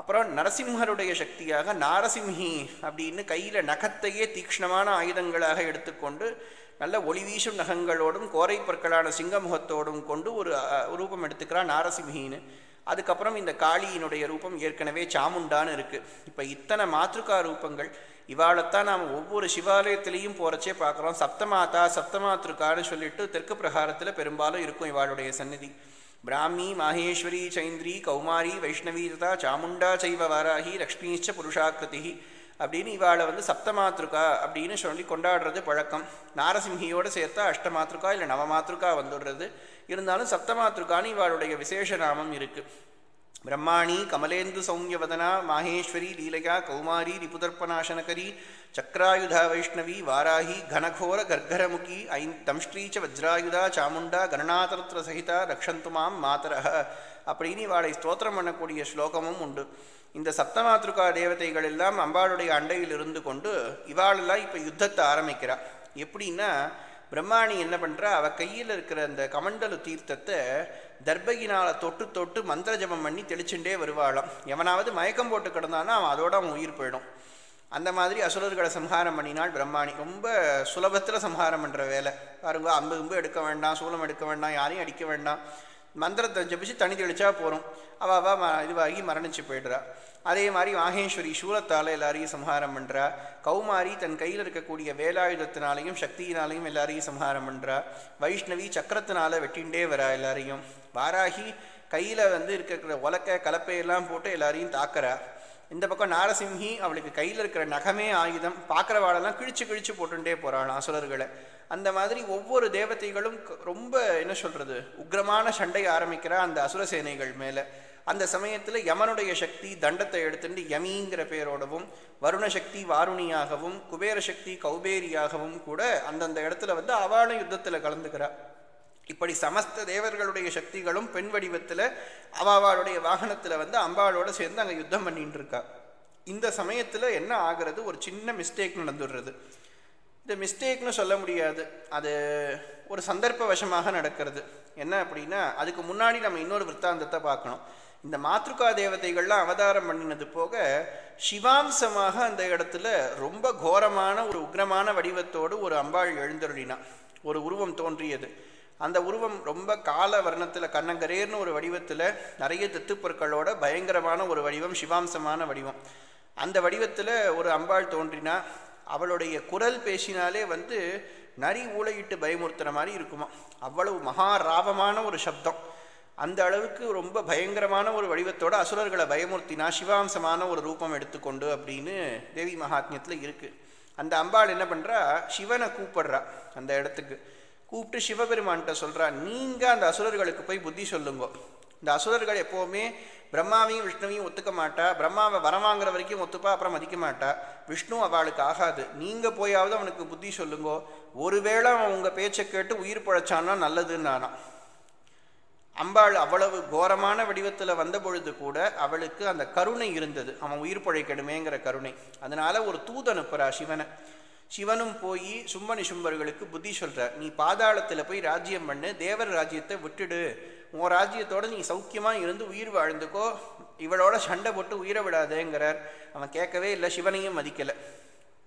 அப்புறம் நரசிம்ஹருடைய சக்தியாக நாரசிம்ஹி அப்படின்னு கையில் நகத்தையே தீக்ஷ்ணமான ஆயுதங்களாக எடுத்துக்கொண்டு நல்ல ஒளி வீசும் நகங்களோடும் கோரை பற்களான சிங்கமுகத்தோடும் கொண்டு ஒரு ரூபம் எடுத்துக்கிறான் நாரசிம்ஹின்னு. அதுக்கப்புறம் இந்த காளியினுடைய ரூபம் ஏற்கனவே சாமுண்டான்னு இருக்குது இப்போ இத்தனை மாத்ருகா ரூபங்கள் இவாளைத்தான் நாம் ஒவ்வொரு சிவாலயத்திலையும் போகிறச்சே பார்க்குறோம் சப்தமாதா சப்தமாத்ருக்கான்னு சொல்லிட்டு தெற்கு பிரகாரத்தில் பெரும்பாலும் இருக்கும் இவாளுடைய சந்நிதி. பிராமி மாகேஸ்வரி சைந்திரி கௌமாரி வைஷ்ணவி ததா சாமுண்டா சைவ வாராகி லக்ஷ்மிச்ச புருஷாக்கிருதி அப்படின்னு இவாளை வந்து சப்தமாத்ருக்கா அப்படின்னு சொல்லி கொண்டாடுறது பழக்கம். நாரசிம்ஹியோடு சேர்த்தா அஷ்டமாத்ருக்கா இல்லை நவமாத்ருக்கா வந்துடுறது. இருந்தாலும் சப்தமாத்ருக்கான்னு இவாளுடைய விசேஷ நாமம் இருக்குது பிரம்மாணி கமலேந்து சௌமியவதனா மாகேஸ்வரி லீலையா கௌமாரி ரிபுதர்ப்பநாசனகரி சக்ராயுதா வைஷ்ணவி வாராகி கனகோர கர்கரமுகி ஐ தம்ஷ்ரீச்ச வஜ்ராயுதா சாமுண்டா கணநாதரத்ர சகிதா ரக்ஷந்து மாம் மாதரஹ அப்படின்னு இவாளை ஸ்தோத்திரம் பண்ணக்கூடிய ஸ்லோகமும் உண்டு. இந்த சப்தமாத்ருகா தேவதைகள் எல்லாம் அம்பாளுடைய அண்டையில் இருந்து கொண்டு இவாளெல்லாம் இப்போ யுத்தத்தை ஆரம்பிக்கிறா. எப்படின்னா பிரம்மாணி என்ன பண்ணுறா அவள் கையில் இருக்கிற அந்த கமண்டல தீர்த்தத்தை தர்பகினால் தொட்டு தொட்டு மந்திர ஜபம் பண்ணி தெளிச்சுட்டே வருவாளாம். எவனாவது மயக்கம் போட்டு கிடந்தானா அவன் அதோட அவன் உயிர் போயிடும். அந்த மாதிரி அசுரர்களை சம்ஹாரம் பண்ணினால் பிரம்மாணி ரொம்ப சுலபத்தில் சம்ஹாரம் பண்ணுற வேலை. பாருங்க அம்பு கும்பு எடுக்க வேண்டாம் சூலம் எடுக்க வேண்டாம் யாரையும் அடிக்க வேண்டாம். மந்திரத்தை ஜபிச்சு தனி தெளிச்சா போகிறோம் அவள் அவள் இதுவாகி மரணிச்சு போயிடுறா. அதே மாதிரி மாகேஸ்வரி சூலத்தால் எல்லாரையும் சம்ஹாரம் பண்ணுறா கௌமாரி தன் கையில் இருக்கக்கூடிய வேலாயுதத்தினாலையும் சக்தியினாலையும் எல்லாரையும் சம்ஹாரம் பண்ணுறா வைஷ்ணவி சக்கரத்தினால வெட்டிண்டே வரா எல்லாரையும். வாராகி கையில் வந்து இருக்கிற உலக்க கலப்பையெல்லாம் போட்டு எல்லாரையும் தாக்குறா. இந்த பக்கம் நாரசிம்ஹி அவளுக்கு கையில் இருக்கிற நகமே ஆயுதம் பார்க்குறவாளெல்லாம் கிழிச்சு கிழிச்சு போட்டுட்டே போகிறான் அசுரர்களை. அந்த மாதிரி ஒவ்வொரு தேவதைகளும் ரொம்ப என்ன சொல்கிறது உக்ரமான சண்டை ஆரம்பிக்கிறா அந்த அசுர சேனைகள் மேலே. அந்த சமயத்தில் யமனுடைய சக்தி தண்டத்தை எடுத்துட்டு யமிங்கிற பேரோடவும் வருண சக்தி வாருணியாகவும் குபேர சக்தி கௌபேரியாகவும் கூட அந்தந்த இடத்துல வந்து அவளும் யுத்தத்தில் கலந்துக்கிறா. இப்படி சமஸ்த தேவர்களுடைய சக்திகளும் பெண் வடிவத்தில் அவாவாளுடைய வாகனத்தில் வந்து அம்பாளோட சேர்ந்து அங்கே யுத்தம் பண்ணிட்டு இருக்கா இந்த சமயத்தில் என்ன ஆகிறது? ஒரு சின்ன மிஸ்டேக் நடந்துடுறது இந்த மிஸ்டேக்னு சொல்ல முடியாது. அது ஒரு சந்தர்ப்ப வசமாக நடக்கிறது. என்ன அப்படின்னா அதுக்கு முன்னாடி நம்ம இன்னொரு விற்த்தாந்தத்தை பார்க்கணும். இந்த மாத்ருகா தேவதைகள்லாம் அவதாரம் பண்ணினது போக சிவாம்சமாக அந்த இடத்துல ரொம்ப கோரமான ஒரு உக்ரமான வடிவத்தோடு ஒரு அம்பாள் எழுந்தருளினா ஒரு உருவம் தோன்றியது. அந்த உருவம் ரொம்ப கால வர்ணத்தில் கண்ணங்கரேர்னு ஒரு வடிவத்தில் நிறைய தத்துப்பொருட்களோட பயங்கரமான ஒரு வடிவம் சிவாம்சமான வடிவம். அந்த வடிவத்தில் ஒரு அம்பாள் தோன்றினா அவளுடைய குரல் பேசினாலே வந்து நரி ஊழையிட்டு பயமுறுத்துகிற மாதிரி இருக்குமா. அவ்வளவு மகாராவமான ஒரு சப்தம். அந்த அளவுக்கு ரொம்ப பயங்கரமான ஒரு வடிவத்தோட அசுரர்களை பயமுறுத்தினா சிவாம்சமான ஒரு ரூபம் எடுத்துக்கொண்டு அப்படின்னு தேவி மகாத்மியத்தில் இருக்குது அந்த அம்பாள் என்ன பண்ணுறா சிவனை கூப்பிடுறா அந்த இடத்துக்கு. கூப்பிட்டு சிவபெருமான்கிட்ட சொல்கிறா நீங்கள் அந்த அசுரர்களுக்கு போய் புத்தி சொல்லுங்க. இந்த அசுரர்கள் எப்போவுமே பிரம்மாவையும் விஷ்ணுவையும் ஒத்துக்க மாட்டா. பிரம்மாவை வரம் வாங்குற வரைக்கும் ஒத்துப்பா அப்புறம் மதிக்க மாட்டா. விஷ்ணு அவளுக்கு ஆகாது. நீங்கள் போயாவது அவனுக்கு புத்தி சொல்லுங்கோ. ஒருவேளை அவன் உங்கள் பேச்சை கேட்டு உயிர் பழைச்சான்னா நல்லதுன்னு நானாம் அம்பாள் அவ்வளவு கோரமான வடிவத்தில் வந்த பொழுது கூட அவளுக்கு அந்த கருணை இருந்தது. அவன் உயிர் பழைக்கணுமேங்கிற கருணை. அதனால ஒரு தூது அனுப்புறா சிவனை. சிவனும் போய் சும்மணி சும்பர்களுக்கு புத்தி சொல்கிறார் நீ பாதாளத்தில் போய் ராஜ்யம் பண்ணு தேவர் ராஜ்யத்தை விட்டுடு. உன் ராஜ்யத்தோடு நீ சௌக்கியமாக இருந்து உயிர் வாழ்ந்துக்கோ. இவளோட சண்டை போட்டு உயிரை விடாதேங்கிறார். அவன் கேட்கவே இல்லை சிவனையும் மதிக்கலை.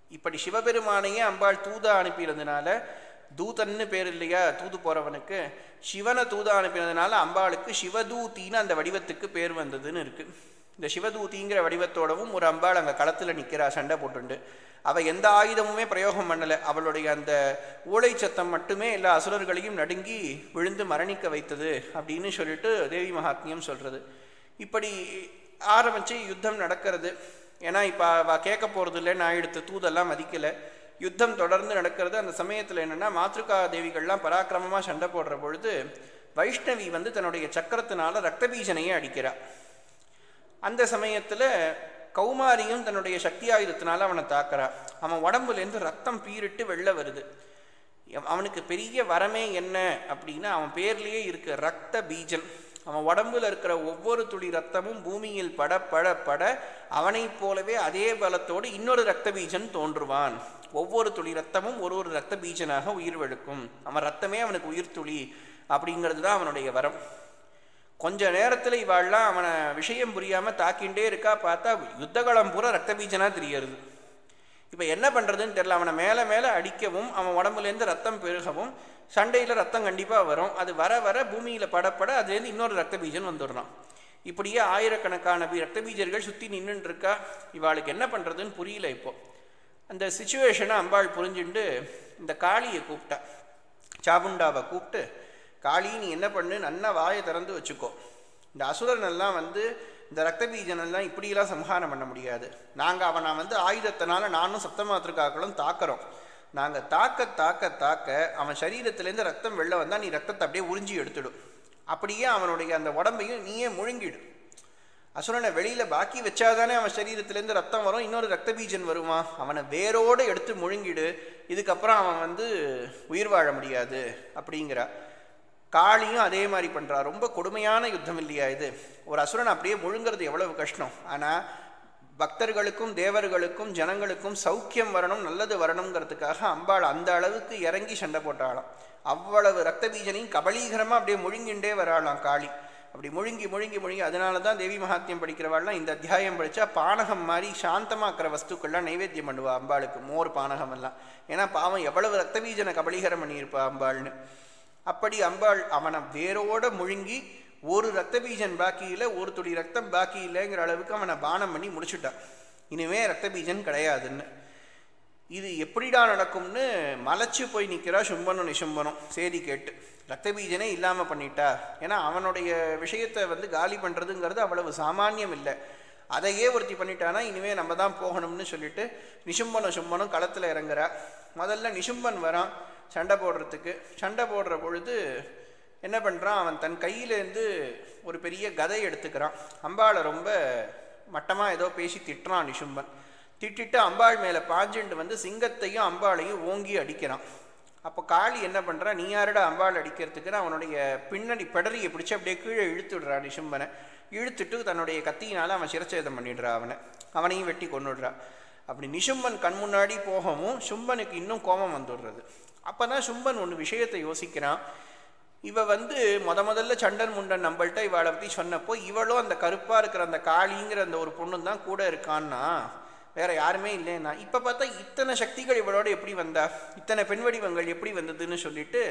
இப்படி சிவபெருமானையே அம்பாள் தூதா அனுப்பியிருந்தனால தூதன்னு பேர் இல்லையா? தூது போகிறவனுக்கு சிவனை தூதா அனுப்பினதுனால அம்பாளுக்கு சிவதூத்தின்னு அந்த வடிவத்துக்கு பேர் வந்ததுன்னு இருக்குது இந்த சிவதூத்திங்கிற வடிவத்தோடவும் ஒரு அம்பாள் அங்கே களத்தில் நிற்கிறா சண்டை போட்டுண்டு. அவள் எந்த ஆயுதமுமே பிரயோகம் பண்ணலை. அவளுடைய அந்த ஊழை சத்தம் மட்டுமே எல்லா அசுரர்களையும் நடுங்கி விழுந்து மரணிக்க வைத்தது அப்படின்னு சொல்லிட்டு தேவி மகாத்மியம் சொல்கிறது இப்படி ஆரம்பித்து யுத்தம் நடக்கிறது. ஏன்னா இப்போ அவள் கேட்க போகிறது இல்லை நான் எடுத்த தூதெல்லாம் மதிக்கலை. யுத்தம் தொடர்ந்து நடக்கிறது. அந்த சமயத்தில் என்னென்னா மாத்ருகா தேவிகள்லாம் பராக்கிரமமாக சண்டை போடுற பொழுது வைஷ்ணவி வந்து தன்னுடைய சக்கரத்தினால ரத்தபீஜனையே அடிக்கிறாள் அந்த சமயத்தில் கௌமாரியும் தன்னுடைய சக்தி ஆயுதத்தினால அவனை தாக்குறா. அவன் உடம்புலேருந்து ரத்தம் பீரிட்டு வெளில வருது. அவனுக்கு பெரிய வரமே என்ன அப்படின்னா அவன் பேர்லேயே இருக்கு ரத்த பீஜன் அவன் உடம்புல இருக்கிற ஒவ்வொரு துளி ரத்தமும் பூமியில் பட பட பட அவனைப் போலவே அதே பலத்தோடு இன்னொரு ரத்த பீஜன் தோன்றுவான். ஒவ்வொரு துளி ரத்தமும் ஒரு ஒரு ரத்த பீஜனாக உயிர் வெளுக்கும். அவன் ரத்தமே அவனுக்கு உயிர் துளி அப்படிங்கிறது தான் அவனுடைய வரம். கொஞ்ச நேரத்தில் இவாள்லாம் அவனை விஷயம் புரியாமல் தாக்கிண்டே இருக்கா பார்த்தா யுத்தகலம் பூரா ரத்த பீஜனாக தெரியறது. இப்போ என்ன பண்ணுறதுன்னு தெரில அவனை மேலே மேலே அடிக்கவும் அவன் உடம்புலேருந்து ரத்தம் பெருகவும் சண்டையில் ரத்தம் கண்டிப்பாக வரும். அது வர வர பூமியில் படப்பட அதுலேருந்து இன்னொரு ரத்த பீஜன் வந்துடுறான். இப்படியே ஆயிரக்கணக்கான ரத்த பீஜர்கள் சுற்றி நின்றுட்டு இருக்கா இவாளுக்கு என்ன பண்ணுறதுன்னு புரியல இப்போது அந்த சுச்சுவேஷனை அம்பாள் புரிஞ்சுண்டு இந்த காளியை கூப்பிட்டா. சாபுண்டாவை கூப்பிட்டு காளி நீ என்ன பண்ணு? நல்லா வாயை திறந்து வச்சுக்கோ. இந்த அசுரனெல்லாம் வந்து இந்த ரத்த பீஜனெல்லாம் இப்படியெல்லாம் சம்ஹாரம் பண்ண முடியாது. நாங்கள் அவனை வந்து ஆயுதத்தினால நானும் சப்தமாத்திருக்காக்களும் தாக்குறோம். நாங்கள் தாக்க தாக்க தாக்க அவன் சரீரத்திலேருந்து ரத்தம் வெளில வந்தால் நீ ரத்தத்தை அப்படியே உறிஞ்சி எடுத்துடும் அப்படியே அவனுடைய அந்த உடம்பையும் நீயே முழுங்கிடும் அசுரனை வெளியில் பாக்கி வச்சாதானே அவன் சரீரத்திலேருந்து ரத்தம் வரும் இன்னொரு ரத்த பீஜன் வருமா? அவனை வேரோடு எடுத்து முழுங்கிடு இதுக்கப்புறம் அவன் வந்து உயிர் வாழ முடியாது அப்படிங்கிறா. காளியும் அதே மாதிரி பண்ணுறா ரொம்ப கொடுமையான யுத்தம் இல்லையா இது? ஒரு அசுரன் அப்படியே முழுங்கிறது எவ்வளவு கஷ்டம். ஆனால் பக்தர்களுக்கும் தேவர்களுக்கும் ஜனங்களுக்கும் சௌக்கியம் வரணும் நல்லது வரணுங்கிறதுக்காக அம்பாள் அந்த அளவுக்கு இறங்கி சண்டை போட்டாளாம். அவ்வளவு ரத்த பீஜனையும் கபலீகரமாக அப்படியே முழுங்கின்றே வராளாம் காளி. அப்படி முழுங்கி முழுங்கி முழுங்கி அதனால தான் தேவி மகாத்மியம் படிக்கிறவாள்லாம் இந்த அத்தியாயம் படித்தா பானகம் மாதிரி சாந்தமாக்குற வஸ்துக்கள்லாம் நைவேத்தியம் பண்ணுவா அம்பாளுக்கு மோர் பானகம் எல்லாம். ஏன்னா பாவம் எவ்வளவு ரத்தவீஜனை கபலீகரம் பண்ணியிருப்பா அம்பாள்னு. அப்படி அம்பாள் அவனை வேரோட முழுங்கி ஒரு ரத்த பீஜன் பாக்கி இல்லை ஒரு துளி ரத்தம் பாக்கி இல்லைங்கிற அளவுக்கு அவனை பானம் பண்ணி முடிச்சுட்டான் இனிமே ரத்த பீஜன் கிடையாதுன்னு. இது எப்படிடா நடக்கும்னு மலைச்சு போய் நிற்கிறா சும்பனும் நிசும்பனும் சேதி கேட்டு ரத்த பீஜனே இல்லாமல் பண்ணிட்டா. ஏன்னா அவனுடைய விஷயத்தை வந்து காலி பண்ணுறதுங்கிறது அவ்வளவு சாமானியம் இல்லை. அதையே ஒருத்தி பண்ணிட்டானா இனிமே நம்ம தான் போகணும்னு சொல்லிட்டு நிசும்பனும் சும்பனும் களத்தில் இறங்குறா. முதல்ல நிசும்பன் வரான் சண்டை போடுறதுக்கு. சண்டை போடுற பொழுது என்ன பண்ணுறான் அவன் தன் கையிலேருந்து ஒரு பெரிய கதை எடுத்துக்கிறான். அம்பாளை ரொம்ப மட்டமாக ஏதோ பேசி திட்டுறான் நிசும்பன். திட்டிட்டு அம்பாள் மேலே பாஞ்சுண்டு வந்து சிங்கத்தையும் அம்பாளையும் ஓங்கி அடிக்கிறான். அப்போ காளி என்ன பண்ணுறா நீ யாரடா அம்பாள் அடிக்கிறதுக்குன்னு அவனுடைய பின்னணி பெடரியை பிடிச்சி அப்படியே கீழே இழுத்து விடுறா நிசும்பனை இழுத்துட்டு தன்னுடைய கத்தியினால் அவன் சிரச்சேதம் பண்ணிடுறா அவனை. அவனையும் வெட்டி கொண்டுடுறா அப்படி நிஷும்பன் கண் முன்னாடி போகவும் சும்பனுக்கு இன்னும் கோபம் வந்துடுறது. அப்போ தான் சும்பன் ஒன்று விஷயத்தை யோசிக்கிறான். இவ வந்து முத முதல்ல சண்டன் முண்டன் நம்மள்கிட்ட இவளை பற்றி சொன்னப்போ இவளும் அந்த கருப்பாக இருக்கிற அந்த காளிங்கிற அந்த ஒரு பொண்ணு தான் கூட இருக்கான்னா? வேற யாருமே இல்லைன்னா இப்போ பார்த்தா இத்தனை சக்திகள் இவளோட எப்படி வந்தா இத்தனை பெண் வடிவங்கள் எப்படி வந்ததுன்னு சொல்லிட்டு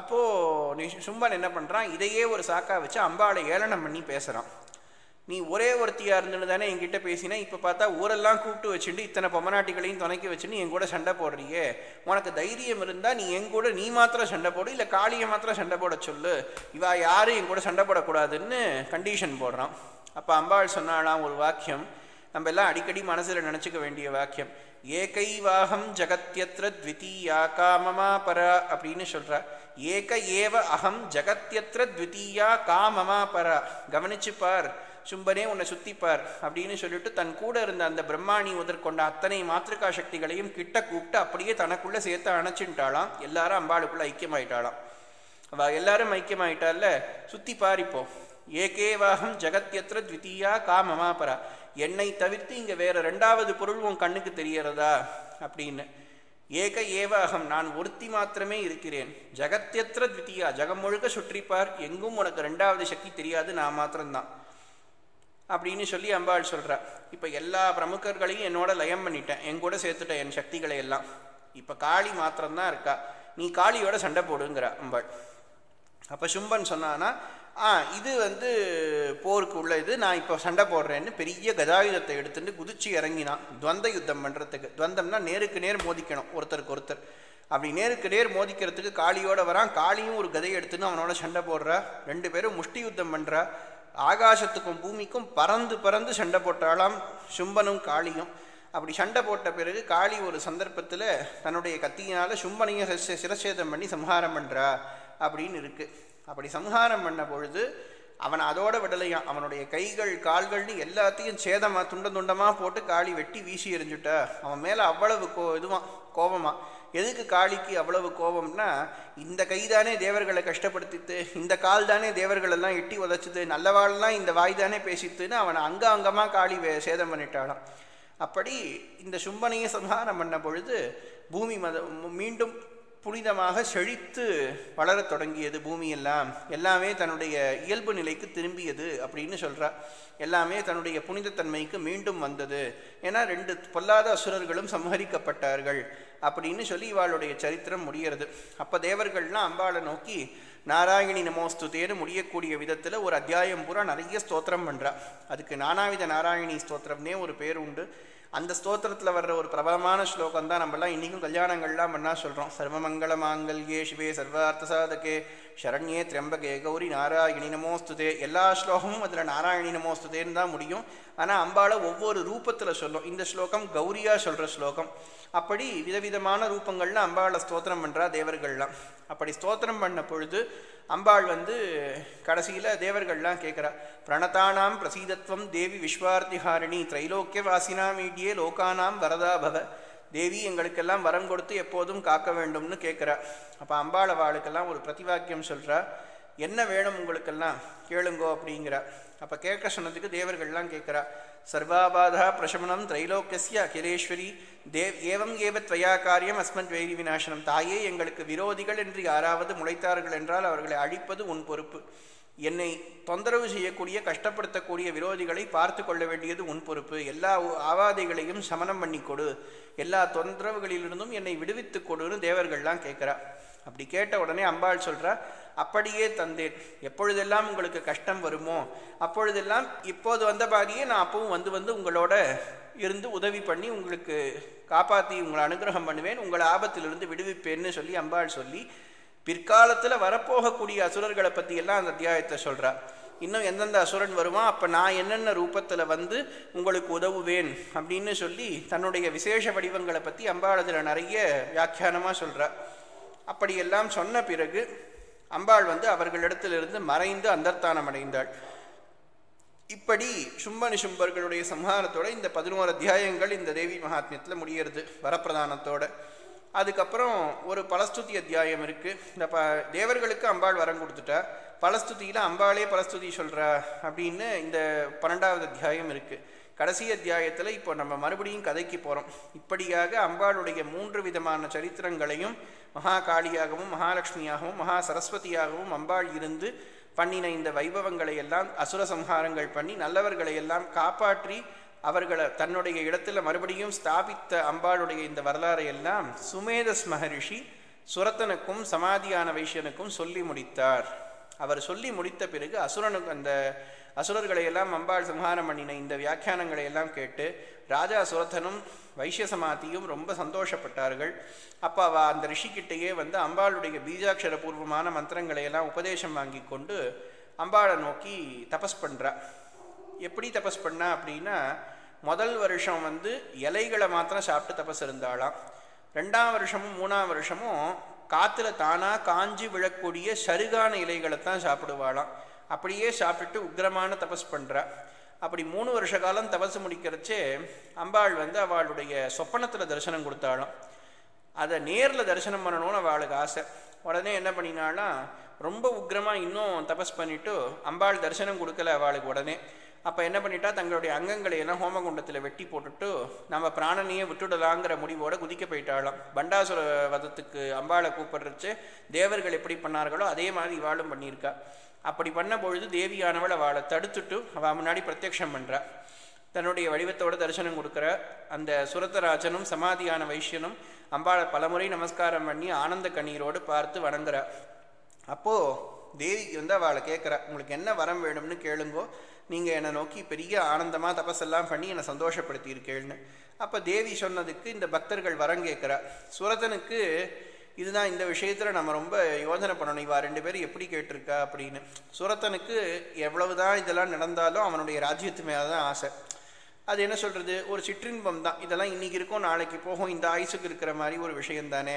அப்போது நீ சும்பன் என்ன பண்ணுறான் இதையே ஒரு சாக்கா வச்சு அம்பாளை ஏளனம் பண்ணி பேசுகிறான் நீ ஒரே ஒருத்தியாக இருந்துன்னு தானே என்கிட்ட பேசினா இப்போ பார்த்தா ஊரெல்லாம் கூப்பிட்டு வச்சுட்டு இத்தனை பொம்மநாட்டிகளையும் துணைக்கி வச்சுட்டு என் கூட சண்டை போடுறியே. உனக்கு தைரியம் இருந்தால் நீ என் கூட நீ மாத்திரம் சண்டை போடு இல்லை காளியை மாத்திரம் சண்டை போட சொல்லு. இவா யாரும் என் கூட சண்டை போடக்கூடாதுன்னு கண்டிஷன் போடுறான். அப்போ அம்பாள் சொன்னாலாம் ஒரு வாக்கியம் நம்ம எல்லாம் அடிக்கடி மனசில் நினச்சிக்க வேண்டிய வாக்கியம். ஏகைவாகம் ஜகத்யத்ர த்விதீயா காமமா பர அப்படின்னு சொல்றா. ஏக ஏவ அகம் ஜகத்யத்ர த்விதீயா காமமா பர. கவனிச்சு பார். சும்பனே உன்னை சுத்திப்பார் அப்படின்னு சொல்லிட்டு தன் கூட இருந்த அந்த பிரம்மாணி முதற்கொண்ட அத்தனை மாத்திருக்கா சக்திகளையும் கிட்ட கூப்பிட்டு அப்படியே தனக்குள்ள சேர்த்து அணைச்சுட்டாளாம். எல்லாரும் அம்பாளுக்குள்ள ஐக்கியமாயிட்டாளாம். அவள் எல்லாரும் ஐக்கியமாயிட்டால சுத்தி பாரிப்போம் ஏகேவாகம் ஜகத்யத்ர கா காமமாபரா. என்னை தவிர்த்து இங்கே வேறு ரெண்டாவது பொருள் உன் கண்ணுக்கு தெரியறதா அப்படின்னு. ஏக ஏவ அகம் நான் ஒருத்தி மாத்திரமே இருக்கிறேன். ஜகத்யத்ர த்வித்தியா ஜகம் முழுக்க சுற்றிப்பார். எங்கும் உனக்கு ரெண்டாவது சக்தி தெரியாது நான் மாத்திரம்தான். அப்படின்னு சொல்லி அம்பாள் சொல்கிறா இப்போ எல்லா பிரமுகர்களையும் என்னோட லயம் பண்ணிட்டேன். என் கூட சேர்த்துட்டேன் என் சக்திகளை எல்லாம். இப்போ காளி மாத்திரம்தான் இருக்கா. நீ காளியோட சண்டை போடுங்கிற அம்பாள். அப்போ சும்பன் சொன்னான்னா ஆ இது வந்து போருக்கு உள்ள இது. நான் இப்போ சண்டை போடுறேன்னு பெரிய கதாயுதத்தை எடுத்துட்டு குதிச்சு இறங்கினான். துவந்த யுத்தம் பண்ணுறதுக்கு துவந்தம்னா நேருக்கு நேர் மோதிக்கணும் ஒருத்தருக்கு ஒருத்தர். அப்படி நேருக்கு நேர் மோதிக்கிறதுக்கு காளியோட வரான். காளியும் ஒரு கதையை எடுத்துன்னு அவனோட சண்டை போடுறா. ரெண்டு பேரும் முஷ்டி யுத்தம் பண்ணுறா ஆகாசத்துக்கும் பூமிக்கும் பறந்து பறந்து சண்டை போட்டாலாம் சும்பனும் காளியும். அப்படி சண்டை போட்ட பிறகு காளி ஒரு சந்தர்ப்பத்தில் தன்னுடைய கத்தியினால் சும்பனையும் சிரச்சேதம் பண்ணி சம்ஹாரம் பண்ணுறா அப்படின்னு இருக்குது அப்படி சம்ஹாரம் பண்ண பொழுது அவன் அதோட விடலையான் அவனுடைய கைகள் கால்கள்னு எல்லாத்தையும் சேதமாக துண்ட துண்டமாக போட்டு காளி வெட்டி வீசி எறிஞ்சுட்ட. அவன் மேலே அவ்வளவு கோ இதுவான் கோபமாக எதுக்கு காளிக்கு அவ்வளவு கோபம்னா இந்த கை தானே தேவர்களை கஷ்டப்படுத்தித்து இந்த கால் தானே தேவர்களெல்லாம் எட்டி உதச்சிது நல்லவாள்லாம் இந்த வாய் தானே பேசித்துன்னு அவனை அங்க அங்கமாக காளி வே- சேதம் பண்ணிட்டாளாம். அப்படி இந்த சும்பனையை சம்ஹாரம் பண்ண பொழுது பூமி மத மீண்டும் புனிதமாக செழித்து வளரத் தொடங்கியது பூமியெல்லாம். எல்லாமே தன்னுடைய இயல்பு நிலைக்கு திரும்பியது அப்படின்னு சொல்கிறா எல்லாமே தன்னுடைய புனிதத்தன்மைக்கு மீண்டும் வந்தது. ஏன்னா ரெண்டு பொல்லாத அசுரர்களும் சம்ஹரிக்கப்பட்டார்கள் அப்படின்னு சொல்லி இவாளுடைய சரித்திரம் முடிகிறது அப்போ தேவர்கள்லாம் அம்பாளை நோக்கி நாராயணி நமோஸ்துதேன்னு முடியக்கூடிய விதத்தில் ஒரு அத்தியாயம் பூரா நிறைய ஸ்தோத்திரம் பண்ணுறா அதுக்கு நானாவித நாராயணி ஸ்தோத்திரம்னே ஒரு பேர் உண்டு. அந்த ஸ்தோத்திரத்தில் வர்ற ஒரு பிரபலமான ஸ்லோகம் தான் நம்மலாம் இன்றைக்கும் கல்யாணங்கள்லாம் பண்ணால் சொல்கிறோம் சர்வமங்கள மாங்கல்யே சிவே சர்வார்த்த சாதகே சரண்யே திரம்பகே கௌரி நாராயணி நமோஸ்துதே எல்லா ஸ்லோகமும் அதில் நாராயணி நமோஸ்துதேன்னு தான் முடியும். ஆனால் அம்பாளை ஒவ்வொரு ரூபத்தில் சொல்லும். இந்த ஸ்லோகம் கௌரியாக சொல்கிற ஸ்லோகம். அப்படி விதவிதமான ரூபங்கள்ல அம்பாளை ஸ்தோத்திரம் பண்ணுறா தேவர்கள்லாம். அப்படி ஸ்தோத்திரம் பண்ண பொழுது அம்பாள் வந்து கடைசியில் தேவர்கள்லாம் கேட்குறா பிரணதானாம் பிரசீதத்வம் தேவி விஸ்வார்த்திஹாரிணி திரைலோக்கிய வாசினாமீடியே லோகானாம் வரதா பவ. தேவி எங்களுக்கெல்லாம் வரம் கொடுத்து எப்போதும் காக்க வேண்டும்னு கேட்குறா அப்போ அம்பாள் அவளுக்கெல்லாம் ஒரு பிரதிவாக்கியம் சொல்கிறா என்ன வேணும் உங்களுக்கெல்லாம்? கேளுங்கோ அப்படிங்கிறா. அப்போ கேட்க சொன்னதுக்கு தேவர்கள்லாம் கேட்குறா சர்வாபாதா பிரசமனம் திரைலோக்கிய அகிலேஸ்வரி தேவ் ஏவம் ஏவ துவயா காரியம் அஸ்மத் வேதி விநாசனம். தாயே எங்களுக்கு விரோதிகள் என்று யாராவது முளைத்தார்கள் என்றால் அவர்களை அழிப்பது உன் பொறுப்பு. என்னை தொந்தரவு செய்யக்கூடிய கஷ்டப்படுத்தக்கூடிய விரோதிகளை பார்த்து கொள்ள வேண்டியது உன் பொறுப்பு. எல்லா ஆவாதைகளையும் சமனம் பண்ணி கொடு. எல்லா தொந்தரவுகளிலிருந்தும் என்னை விடுவித்து கொடுன்னு தேவர்கள்லாம் கேட்குறா. அப்படி கேட்ட உடனே அம்பாள் சொல்கிறா அப்படியே தந்தேன். எப்பொழுதெல்லாம் உங்களுக்கு கஷ்டம் வருமோ அப்பொழுதெல்லாம் இப்போது வந்த பாதியே நான் அப்பவும் வந்து வந்து உங்களோட இருந்து உதவி பண்ணி உங்களுக்கு காப்பாற்றி உங்களை அனுகிரகம் பண்ணுவேன் உங்களை ஆபத்திலிருந்து விடுவிப்பேன்னு சொல்லி அம்பாள் சொல்லி பிற்காலத்தில் வரப்போகக்கூடிய அசுரர்களை பற்றி எல்லாம் அந்த அத்தியாயத்தை சொல்கிறார் இன்னும் எந்தெந்த அசுரன் வருவான் அப்போ நான் என்னென்ன ரூபத்தில் வந்து உங்களுக்கு உதவுவேன் அப்படின்னு சொல்லி தன்னுடைய விசேஷ வடிவங்களை பற்றி அம்பாளதில் நிறைய வியாக்கியானமாக சொல்கிறார் அப்படியெல்லாம் சொன்ன பிறகு அம்பாள் வந்து அவர்களிடத்திலிருந்து மறைந்து அந்தர்த்தானம் அடைந்தாள். இப்படி சும்பனி சும்பர்களுடைய சம்ஹாரத்தோட இந்த பதினோரு அத்தியாயங்கள் இந்த தேவி மகாத்மியத்தில் முடிகிறது வரப்பிரதானத்தோட. அதுக்கப்புறம் ஒரு பலஸ்துதி அத்தியாயம் இருக்குது இந்த ப தேவர்களுக்கு அம்பாள் வரம் கொடுத்துட்டா பலஸ்துதியில் அம்பாளே பலஸ்துதி சொல்கிறா அப்படின்னு இந்த பன்னெண்டாவது அத்தியாயம் இருக்குது கடைசி அத்தியாயத்தில் இப்போ நம்ம மறுபடியும் கதைக்கு போகிறோம் இப்படியாக அம்பாளுடைய மூன்று விதமான சரித்திரங்களையும் மகா காளியாகவும் மகாலட்சுமியாகவும் மகா சரஸ்வதியாகவும் அம்பாள் இருந்து பண்ணின இந்த வைபவங்களை எல்லாம் அசுர சம்ஹாரங்கள் பண்ணி நல்லவர்களை எல்லாம் காப்பாற்றி அவர்களை தன்னுடைய இடத்துல மறுபடியும் ஸ்தாபித்த அம்பாளுடைய இந்த வரலாறை எல்லாம் சுமேதஸ் மகரிஷி சுரத்தனுக்கும் சமாதியான வைஷ்யனுக்கும் சொல்லி முடித்தார். அவர் சொல்லி முடித்த பிறகு அசுரனுக்கு அந்த அசுரர்களை எல்லாம் அம்பாள் சம்ஹாரம் பண்ணின இந்த வியாக்கியானங்களை எல்லாம் கேட்டு ராஜா சுரத்தனும் வைஷ்ய சமாதியும் ரொம்ப சந்தோஷப்பட்டார்கள். அப்போ அவ அந்த ரிஷிக்கிட்டேயே வந்து அம்பாளுடைய பீஜாட்சர பூர்வமான மந்திரங்களை எல்லாம் உபதேசம் வாங்கி கொண்டு அம்பாளை நோக்கி தபஸ் பண்ணுறா எப்படி தபஸ் பண்ணா அப்படின்னா முதல் வருஷம் வந்து இலைகளை மாத்திரம் சாப்பிட்டு தபஸ் இருந்தாளாம் ரெண்டாம் வருஷமும் மூணாம் வருஷமும் காற்றுல தானாக காஞ்சி விழக்கூடிய சருகான இலைகளை தான் சாப்பிடுவாளாம். அப்படியே சாப்பிட்டுட்டு உக்ரமான தபஸ் பண்ணுறா அப்படி மூணு வருஷ காலம் தபஸ் முடிக்கிறச்சே அம்பாள் வந்து அவளுடைய சொப்பனத்தில் தரிசனம் கொடுத்தாலும் அதை நேரில் தரிசனம் பண்ணணும்னு அவளுக்கு ஆசை. உடனே என்ன பண்ணினாலாம் ரொம்ப உக்ரமாக இன்னும் தபஸ் பண்ணிவிட்டு அம்பாள் தரிசனம் கொடுக்கல அவளுக்கு உடனே. அப்போ என்ன பண்ணிட்டா தங்களுடைய அங்கங்களை எல்லாம் ஹோமகுண்டத்தில் வெட்டி போட்டுட்டு நம்ம பிராணனையே விட்டுடலாங்கிற முடிவோட குதிக்க போயிட்டாளாம். பண்டாசுர வதத்துக்கு அம்பாளை கூப்பிடுறச்சு தேவர்கள் எப்படி பண்ணார்களோ அதே மாதிரி இவாளும் பண்ணியிருக்கா. அப்படி பண்ண பொழுது தேவியானவள் அவளை தடுத்துட்டு அவள் முன்னாடி பிரத்யக்ஷம் பண்ணுறா தன்னுடைய வடிவத்தோட தரிசனம் கொடுக்குற அந்த சுரத்தராஜனும் சமாதியான வைஷ்யனும் அம்பாளை பலமுறை நமஸ்காரம் பண்ணி ஆனந்த கண்ணீரோடு பார்த்து வணங்குறா. அப்போது தேவிக்கு வந்து அவளை கேட்குறா உங்களுக்கு என்ன வரம் வேணும்னு கேளுங்கோ. நீங்கள் என்னை நோக்கி பெரிய ஆனந்தமாக தபஸெல்லாம் பண்ணி என்னை சந்தோஷப்படுத்தியிருக்கேள்னு. அப்போ தேவி சொன்னதுக்கு இந்த பக்தர்கள் வரம் கேட்குறா. சுரதனுக்கு இதுதான் இந்த விஷயத்தில் நம்ம ரொம்ப யோசனை பண்ணணும். இவா ரெண்டு பேரும் எப்படி கேட்டிருக்கா? அப்படின்னு. சுரத்தனுக்கு எவ்வளவு தான் இதெல்லாம் நடந்தாலும் அவனுடைய ராஜ்யத்து மேலே தான் ஆசை. அது என்ன சொல்கிறது ஒரு சிற்றின்பம் தான். இதெல்லாம் இன்றைக்கி இருக்கும் நாளைக்கு போகும். இந்த ஆயுசுக்கு இருக்கிற மாதிரி ஒரு விஷயம் தானே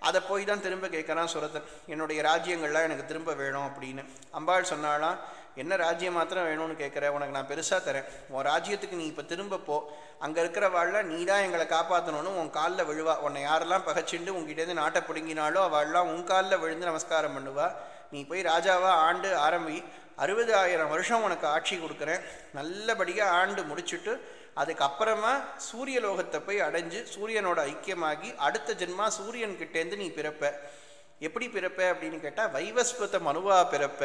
அதை போய் தான் திரும்ப கேட்குறான் சுரத்தன். என்னுடைய ராஜ்யங்கள்லாம் எனக்கு திரும்ப வேணும் அப்படின்னு. அம்பாள் சொன்னாலாம் என்ன ராஜ்யம் மாத்திரம் வேணும்னு கேட்குற? உனக்கு நான் பெருசாக தரேன். உன் ராஜ்யத்துக்கு நீ இப்போ திரும்ப போ. அங்கே இருக்கிற நீ தான் எங்களை காப்பாற்றணும்னு உன் காலில் விழுவா. உன்னை யாரெல்லாம் பகச்சிண்டு உங்ககிட்டேருந்து நாட்டை பிடுங்கினாலோ அவள்லாம் உன் காலில் விழுந்து நமஸ்காரம் பண்ணுவா. நீ போய் ராஜாவாக ஆண்டு ஆரம்பி அறுபதாயிரம் வருஷம் உனக்கு ஆட்சி கொடுக்குறேன். நல்லபடியாக ஆண்டு முடிச்சுட்டு அதுக்கப்புறமா சூரியலோகத்தை போய் அடைஞ்சு சூரியனோட ஐக்கியமாகி அடுத்த ஜென்மா சூரியன் கிட்டேருந்து நீ பிறப்ப. எப்படி பிறப்ப அப்படின்னு கேட்டால் வைவஸ்பத மனுவா பிறப்ப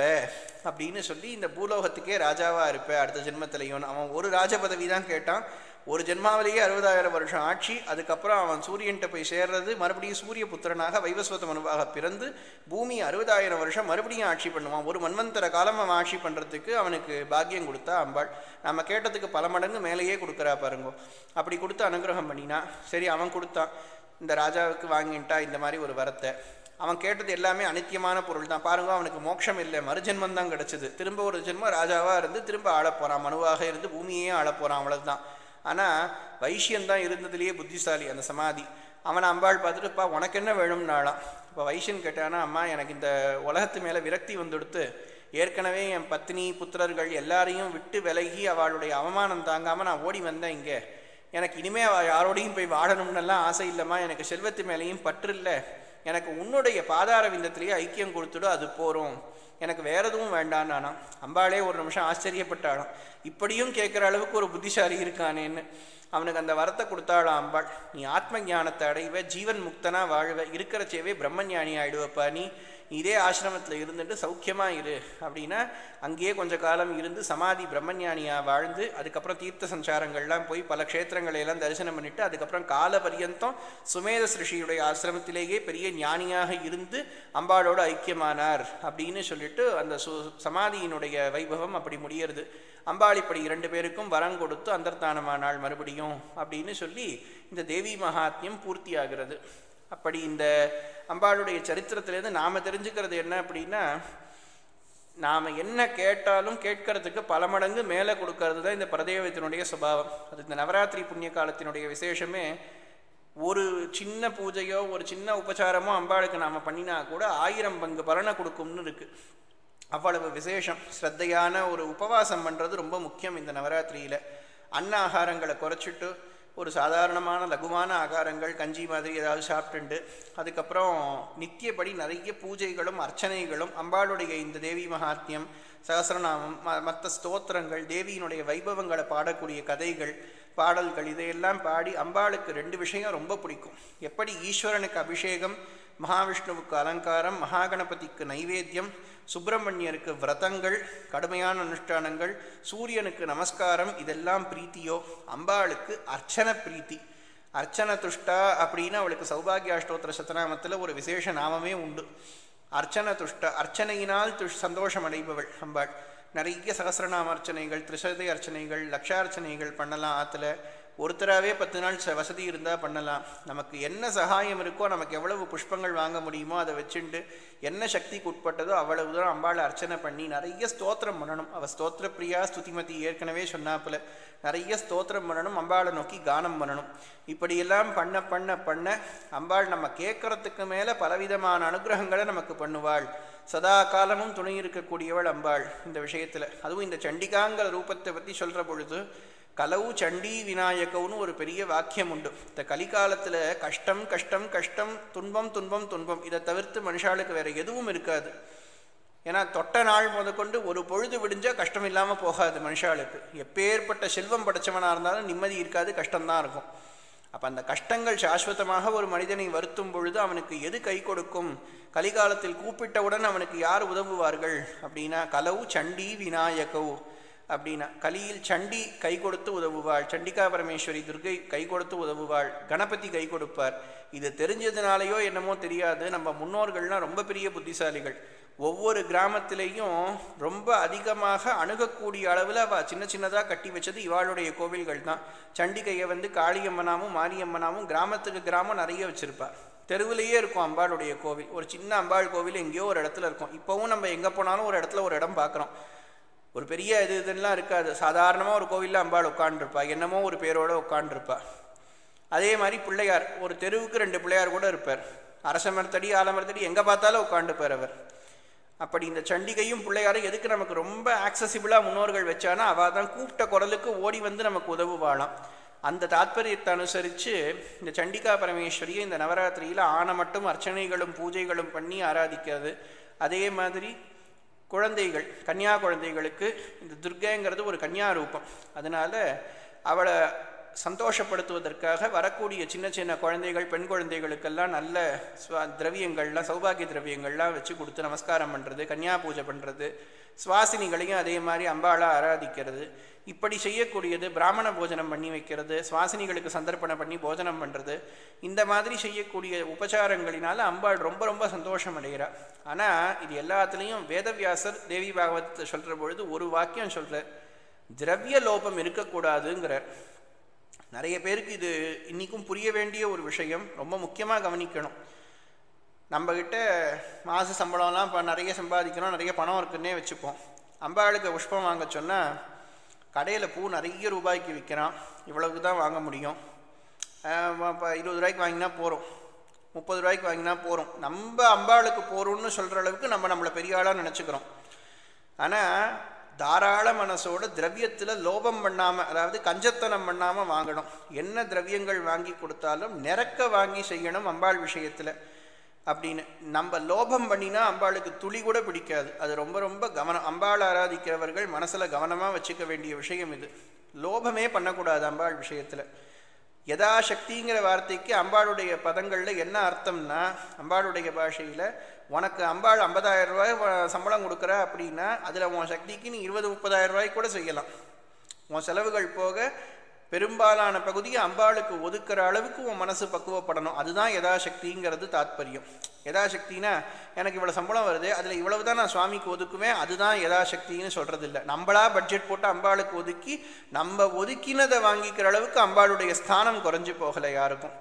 அப்படின்னு சொல்லி இந்த பூலோகத்துக்கே ராஜாவாக இருப்ப. அடுத்த ஜென்மத்திலையும் அவன் ஒரு ராஜ பதவி தான் கேட்டான். ஒரு ஜென்மாவிலேயே அறுபதாயிரம் வருஷம் ஆட்சி அதுக்கப்புறம் அவன் சூரியன்கிட்ட போய் சேர்றது மறுபடியும் சூரிய புத்திரனாக வைவஸ்வத மனுவாக பிறந்து பூமி அறுபதாயிரம் வருஷம் மறுபடியும் ஆட்சி பண்ணுவான். ஒரு மன்வந்தர காலம் அவன் ஆட்சி பண்ணுறதுக்கு அவனுக்கு பாக்கியம் கொடுத்தா அம்பாள். நம்ம கேட்டதுக்கு பல மடங்கு மேலேயே கொடுக்குறா பாருங்கோ. அப்படி கொடுத்து அனுகிரகம் பண்ணினா சரி அவன் கொடுத்தான். இந்த ராஜாவுக்கு வாங்கிட்டா இந்த மாதிரி ஒரு வரத்தை. அவன் கேட்டது எல்லாமே அனித்தியமான பொருள் தான் பாருங்க அவனுக்கு மோட்சம் இல்லை. மறுஜென்மம் தான் கிடச்சிது. திரும்ப ஒரு ஜென்மம் ராஜாவாக இருந்து திரும்ப ஆளப் போகிறான் மனுவாக இருந்து பூமியே ஆளப் போகிறான் ஆனால் வைஷ்யன்தான் இருந்ததுலேயே புத்திசாலி அந்த சமாதி. அவனை அம்பாள் பார்த்துட்டுப்பா உனக்கு என்ன வேணும்னாலாம் இப்போ வைஷ்யன் கேட்டானா அம்மா எனக்கு இந்த உலகத்து மேலே விரக்தி வந்துடுத்து. ஏற்கனவே என் பத்னி புத்திரர்கள் எல்லாரையும் விட்டு விலகி அவளுடைய அவமானம் தாங்காமல் நான் ஓடி வந்தேன் இங்கே. எனக்கு இனிமே அவள் யாரோடையும் போய் வாழணும்னெல்லாம் ஆசை இல்லைம்மா. எனக்கு செல்வத்து மேலேயும் பற்று இல்லை. எனக்கு உன்னுடைய பாதார விந்தத்திலேயே ஐக்கியம் கொடுத்துடும் அது போகிறோம் எனக்கு வேற எதுவும் வேண்டான்னு நானா? அம்பாளே ஒரு நிமிஷம் ஆச்சரியப்பட்டாளாம். இப்படியும் கேட்குற அளவுக்கு ஒரு புத்திசாலி இருக்கானேன்னு. அவனுக்கு அந்த வரத்தை கொடுத்தாளாம் அம்பாள். நீ ஆத்ம ஞானத்தை அடைவ ஜீவன் முக்தனா வாழ்வ இருக்கிறச்சேவே பிரம்மஞானி ஆயிடுவப்பா நீ. இதே ஆசிரமத்தில் இருந்துட்டு சௌக்கியமாக இரு அப்படின்னா அங்கேயே கொஞ்ச காலம் இருந்து சமாதி பிரம்மஞானியாக வாழ்ந்து அதுக்கப்புறம் தீர்த்த சஞ்சாரங்கள்லாம் போய் பல க்ஷேத்திரங்களையெல்லாம் தரிசனம் பண்ணிட்டு அதுக்கப்புறம் கால பரியந்தம் சுமேத ரிஷியுடைய ஆசிரமத்திலேயே பெரிய ஞானியாக இருந்து அம்பாளோடு ஐக்கியமானார் அப்படின்னு சொல்லிட்டு அந்த சு சமாதியினுடைய வைபவம் அப்படி முடியறது. அம்பாள் இப்படி இரண்டு பேருக்கும் வரம் கொடுத்து அந்தர்தானமானாள் மறுபடியும் அப்படின்னு சொல்லி இந்த தேவி மகாத்மியம் பூர்த்தி ஆகிறது அப்படி இந்த அம்பாளுடைய சரித்திரத்திலேருந்து நாம் தெரிஞ்சுக்கிறது என்ன அப்படின்னா நாம் என்ன கேட்டாலும் கேட்கறதுக்கு பல மடங்கு மேலே கொடுக்கறது தான் இந்த பிரதேவத்தினுடைய சுபாவம். அது இந்த நவராத்திரி புண்ணிய காலத்தினுடைய விசேஷமே. ஒரு சின்ன பூஜையோ ஒரு சின்ன உபச்சாரமோ அம்பாளுக்கு நாம் பண்ணினா கூட ஆயிரம் பங்கு பலனை கொடுக்கும்னு இருக்குது அவ்வளவு விசேஷம். ஸ்ரத்தையான ஒரு உபவாசம் பண்ணுறது ரொம்ப முக்கியம் இந்த நவராத்திரியில். அன்ன ஆகாரங்களை குறைச்சிட்டு ஒரு சாதாரணமான லகுவான ஆகாரங்கள் கஞ்சி மாதிரி ஏதாவது சாப்பிட்டுண்டு அதுக்கப்புறம் நித்தியப்படி நிறைய பூஜைகளும் அர்ச்சனைகளும் அம்பாளுடைய இந்த தேவி மகாத்மியம் சகசிரநாமம் ம மற்ற ஸ்தோத்திரங்கள் தேவியினுடைய வைபவங்களை பாடக்கூடிய கதைகள் பாடல்கள் இதையெல்லாம் பாடி அம்பாளுக்கு ரெண்டு விஷயம் ரொம்ப பிடிக்கும். எப்படி ஈஸ்வரனுக்கு அபிஷேகம் மகாவிஷ்ணுவுக்கு அலங்காரம் மகாகணபதிக்கு நைவேத்தியம் சுப்பிரமணியருக்கு விரதங்கள் கடுமையான அனுஷ்டானங்கள் சூரியனுக்கு நமஸ்காரம் இதெல்லாம் பிரீத்தியோ? அம்பாளுக்கு அர்ச்சன பிரீத்தி. அர்ச்சன துஷ்டா அப்படின்னு அவளுக்கு சௌபாகியாஷ்டோத்திர சத்தநாமத்தில் ஒரு விசேஷ நாமமே உண்டு. அர்ச்சன துஷ்ட அர்ச்சனையினால் துஷ் சந்தோஷம் அடைபவள் அம்பாள். நிறைய சகசிரநாம அர்ச்சனைகள் திரிசதை அர்ச்சனைகள் லட்சார்ச்சனைகள் பண்ணலாம் ஆற்றுல ஒருத்தராகவே பத்து நாள் ச வசதி இருந்தால் பண்ணலாம். நமக்கு என்ன சகாயம் இருக்கோ நமக்கு எவ்வளவு புஷ்பங்கள் வாங்க முடியுமோ அதை வச்சுண்டு என்ன சக்திக்கு உட்பட்டதோ அவ்வளவு தூரம் அம்பாளை அர்ச்சனை பண்ணி நிறைய ஸ்தோத்திரம் பண்ணணும். அவள் ஸ்தோத்திர பிரியா ஸ்துதிமதி ஏற்கனவே சொன்னாப்புல நிறைய ஸ்தோத்திரம் பண்ணணும் அம்பாளை நோக்கி கானம் பண்ணணும். இப்படியெல்லாம் பண்ண பண்ண பண்ண அம்பாள் நம்ம கேட்கறதுக்கு மேலே பலவிதமான அனுகிரகங்களை நமக்கு பண்ணுவாள். சதா காலமும் துணை இருக்கக்கூடியவள் அம்பாள் இந்த விஷயத்தில். அதுவும் இந்த சண்டிகாங்கிற ரூபத்தை பற்றி சொல்கிற பொழுது கலவு சண்டி விநாயகவுன்னு ஒரு பெரிய வாக்கியம் உண்டு இந்த கலிகாலத்தில் கஷ்டம் கஷ்டம் கஷ்டம் துன்பம் துன்பம் துன்பம். இதை தவிர்த்து மனுஷாளுக்கு வேறு எதுவும் இருக்காது. ஏன்னா தொட்ட நாள் முதற்கொண்டு ஒரு பொழுது விடிஞ்சால் கஷ்டம் இல்லாமல் போகாது மனுஷாளுக்கு. எப்பேற்பட்ட செல்வம் படைச்சவனாக இருந்தாலும் நிம்மதி இருக்காது கஷ்டம்தான் இருக்கும். அப்போ அந்த கஷ்டங்கள் சாஸ்வதமாக ஒரு மனிதனை வருத்தும் பொழுது அவனுக்கு எது கை கொடுக்கும்? கலிகாலத்தில் கூப்பிட்டவுடன் அவனுக்கு யார் உதவுவார்கள்? அப்படின்னா கலவு சண்டி விநாயகவு. அப்படின்னா கலியில் சண்டி கை கொடுத்து உதவுவாள். சண்டிகா பரமேஸ்வரி துர்கை கை கொடுத்து உதவுவாள். கணபதி கை கொடுப்பார். இது தெரிஞ்சதுனாலேயோ என்னமோ தெரியாது. நம்ம முன்னோர்கள்லாம் ரொம்ப பெரிய புத்திசாலிகள். ஒவ்வொரு கிராமத்திலையும் ரொம்ப அதிகமாக அணுகக்கூடிய அளவில் அவள் சின்ன சின்னதாக கட்டி வச்சது இவாளுடைய கோவில்கள் தான். சண்டிகையை வந்து காளியம்மனாவும் மாரியம்மனாவும் கிராமத்துக்கு கிராமம் நிறைய வச்சுருப்பாள் தெருவிலேயே இருக்கும் அம்பாளுடைய கோவில். ஒரு சின்ன அம்பாள் கோவில் எங்கேயோ ஒரு இடத்துல இருக்கும். இப்போவும் நம்ம எங்கே போனாலும் ஒரு இடத்துல ஒரு இடம் பார்க்குறோம் ஒரு பெரிய இது இதெல்லாம் இருக்காது. சாதாரணமாக ஒரு கோவிலில் அம்பாள் உட்காண்டிருப்பா என்னமோ ஒரு பேரோடு உட்காண்டிருப்பா அதே மாதிரி பிள்ளையார் ஒரு தெருவுக்கு ரெண்டு பிள்ளையார் கூட இருப்பார். அரச மரத்தடி ஆலமரத்தடி எங்கே பார்த்தாலும் உட்காந்துப்பார் அவர். அப்படி இந்த சண்டிகையும் பிள்ளையாரும் எதுக்கு நமக்கு ரொம்ப ஆக்சசிபிளாக முன்னோர்கள் வச்சானா அவள் தான் கூப்பிட்ட குரலுக்கு ஓடி வந்து நமக்கு உதவுவாளாம். அந்த தாத்பரியத்தை அனுசரித்து இந்த சண்டிகா பரமேஸ்வரியை இந்த நவராத்திரியில் ஆணை மட்டும் அர்ச்சனைகளும் பூஜைகளும் பண்ணி ஆராதிக்கிறது அதே மாதிரி குழந்தைகள் கன்னியா குழந்தைகளுக்கு இந்த துர்கைங்கிறது ஒரு கன்னியா ரூபம். அதனால் அவளை சந்தோஷப்படுத்துவதற்காக வரக்கூடிய சின்ன சின்ன குழந்தைகள் பெண் குழந்தைகளுக்கெல்லாம் நல்ல ஸ்வா திரவியங்கள்லாம் சௌபாகிய திரவியங்கள்லாம் வச்சு கொடுத்து நமஸ்காரம் பண்ணுறது கன்னியா பூஜை பண்ணுறது சுவாசினிகளையும் அதே மாதிரி அம்பாளாக ஆராதிக்கிறது. இப்படி செய்யக்கூடியது பிராமண போஜனம் பண்ணி வைக்கிறது சுவாசினிகளுக்கு சந்தர்ப்பணம் பண்ணி போஜனம் பண்ணுறது இந்த மாதிரி செய்யக்கூடிய உபச்சாரங்களினால அம்பாள் ரொம்ப ரொம்ப சந்தோஷம் அடைகிறார் ஆனால் இது எல்லாத்துலேயும் வேதவியாசர் தேவி பாகவத்தை சொல்கிற பொழுது ஒரு வாக்கியம் சொல்கிறார் திரவிய லோபம் இருக்கக்கூடாதுங்கிறார். நிறைய பேருக்கு இது இன்றைக்கும் புரிய வேண்டிய ஒரு விஷயம் ரொம்ப முக்கியமாக கவனிக்கணும். நம்மக்கிட்ட மாத சம்பளம்லாம் இப்போ நிறைய சம்பாதிக்கிறோம் நிறைய பணம் இருக்குன்னே வச்சுப்போம். அம்பாளுக்கு புஷ்பம் வாங்க சொன்னால் கடையில் பூ நிறைய ரூபாய்க்கு விற்கிறான் இவ்வளவுக்கு தான் வாங்க முடியும். இப்போ இருபது ரூபாய்க்கு வாங்கினா போகிறோம் முப்பது ரூபாய்க்கு வாங்கினா போகிறோம் நம்ம அம்பாளுக்கு போகிறோம்னு சொல்கிற அளவுக்கு நம்ம நம்மளை பெரிய ஆளாக நினச்சிக்கிறோம். ஆனால் தாராள மனசோட திரவியத்தில் லோபம் பண்ணாமல் அதாவது கஞ்சத்தனம் பண்ணாமல் வாங்கணும். என்ன திரவியங்கள் வாங்கி கொடுத்தாலும் நிறக்க வாங்கி செய்யணும் அம்பாள் விஷயத்தில். அப்படின்னு. நம்ம லோபம் பண்ணினா அம்பாளுக்கு துளி கூட பிடிக்காது. அது ரொம்ப ரொம்ப கவனம். அம்பாள் ஆராதிக்கிறவர்கள் மனசில் கவனமாக வச்சுக்க வேண்டிய விஷயம் இது. லோபமே பண்ணக்கூடாது அம்பாள் விஷயத்தில். யதாசக்திங்கிற வார்த்தைக்கு அம்பாளுடைய பதங்களில் என்ன அர்த்தம்னா அம்பாளுடைய பாஷையில் உனக்கு அம்பாள் ஐம்பதாயிரம் ரூபாய் சம்பளம் கொடுக்குற அப்படின்னா அதில் உன் சக்திக்கு நீ இருபது முப்பதாயிரம் ரூபாய்க்கு கூட செய்யலாம். உன் செலவுகள் போக பெரும்பாலான பகுதியை அம்பாளுக்கு ஒதுக்குற அளவுக்கு உன் மனசு பக்குவப்படணும். அதுதான் யதாசக்திங்கிறது தாத்பரியம். யதாசக்தினா எனக்கு இவ்வளோ சம்பளம் வருது அதில் இவ்வளவு தான் நான் சுவாமிக்கு ஒதுக்குவேன் அதுதான் யதாசக்தின்னு சொல்கிறது இல்லை நம்மளா பட்ஜெட் போட்டு அம்பாளுக்கு ஒதுக்கி நம்ம ஒதுக்கினதை வாங்கிக்கிற அளவுக்கு அம்பாளுடைய ஸ்தானம் குறைஞ்சு போகலை யாருக்கும்.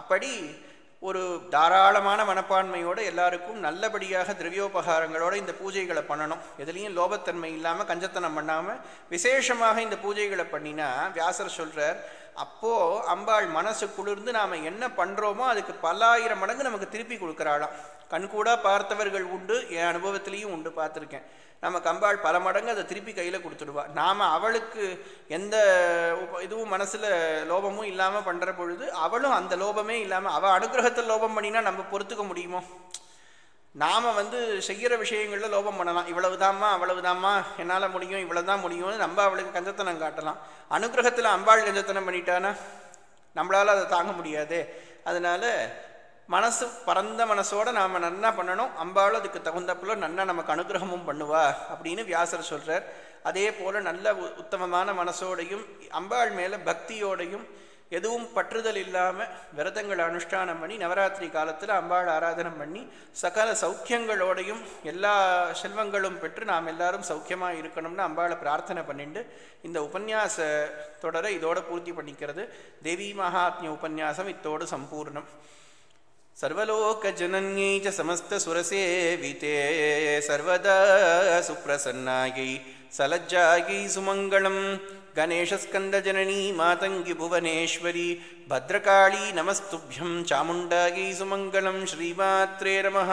அப்படி ஒரு தாராளமான மனப்பான்மையோடு எல்லாருக்கும் நல்லபடியாக திரவியோபகாரங்களோடு இந்த பூஜைகளை பண்ணணும். எதுலேயும் லோபத்தன்மை இல்லாமல் கஞ்சத்தனம் பண்ணாமல் விசேஷமாக இந்த பூஜைகளை பண்ணினா வியாசர் சொல்கிறார் அப்போது அம்பாள் மனசு குளிர்ந்து நாம் என்ன பண்ணுறோமோ அதுக்கு பல்லாயிரம் மடங்கு நமக்கு திருப்பி கொடுக்குறாளாம். கண்கூடாக பார்த்தவர்கள் உண்டு என் அனுபவத்திலையும் உண்டு பார்த்துருக்கேன். நம்ம கம்பாள் பல மடங்கு அதை திருப்பி கையில் கொடுத்துடுவா. நாம் அவளுக்கு எந்த இதுவும் மனசில் லோபமும் இல்லாமல் பண்ணுற பொழுது அவளும் அந்த லோபமே இல்லாமல் அவள் அனுகிரகத்தில் லோபம் பண்ணினா நம்ம பொறுத்துக்க முடியுமோ? நாம் வந்து செய்கிற விஷயங்களில் லோபம் பண்ணலாம். இவ்வளவு தாம்மா அவ்வளவு தாம்மா என்னால் முடியும் இவ்வளோ தான் முடியும்னு நம்ம அவளுக்கு கஞ்சத்தனம் காட்டலாம். அனுகிரகத்தில் அம்பாள் கஞ்சத்தனம் பண்ணிட்டானா? நம்மளால் அதை தாங்க முடியாது. அதனால் மனசு பரந்த மனசோடு நாம் நன்னா பண்ணணும். அம்பாலும் அதுக்கு தகுந்தப்புல நன்னா நமக்கு அனுகிரகமும் பண்ணுவா அப்படின்னு வியாசர் சொல்கிறார் அதே போல் நல்ல உத்தமமான மனசோடையும் அம்பாள் மேலே பக்தியோடையும் எதுவும் பற்றுதல் இல்லாமல் விரதங்களை அனுஷ்டானம் பண்ணி நவராத்திரி காலத்தில் அம்பாள் ஆராதனம் பண்ணி சகல சௌக்கியங்களோடையும் எல்லா செல்வங்களும் பெற்று நாம் எல்லாரும் சௌக்கியமாக இருக்கணும்னு அம்பாளை பிரார்த்தனை பண்ணிட்டு இந்த உபன்யாச தொடரை இதோட பூர்த்தி பண்ணிக்கிறது தேவி மகாத்மிய உபன்யாசம் இத்தோடு சம்பூர்ணம் सर्वलोकजनन्यै च समस्तसुरसेविते सर्वदा सुप्रसन्नायै सलज्जायै सुमङ्गलं गणेशस्कन्दजननी मातङ्गि भुवनेश्वरी भद्रकाली नमस्तुभ्यं चामुण्डायै सुमङ्गलं श्रीमात्रे नमः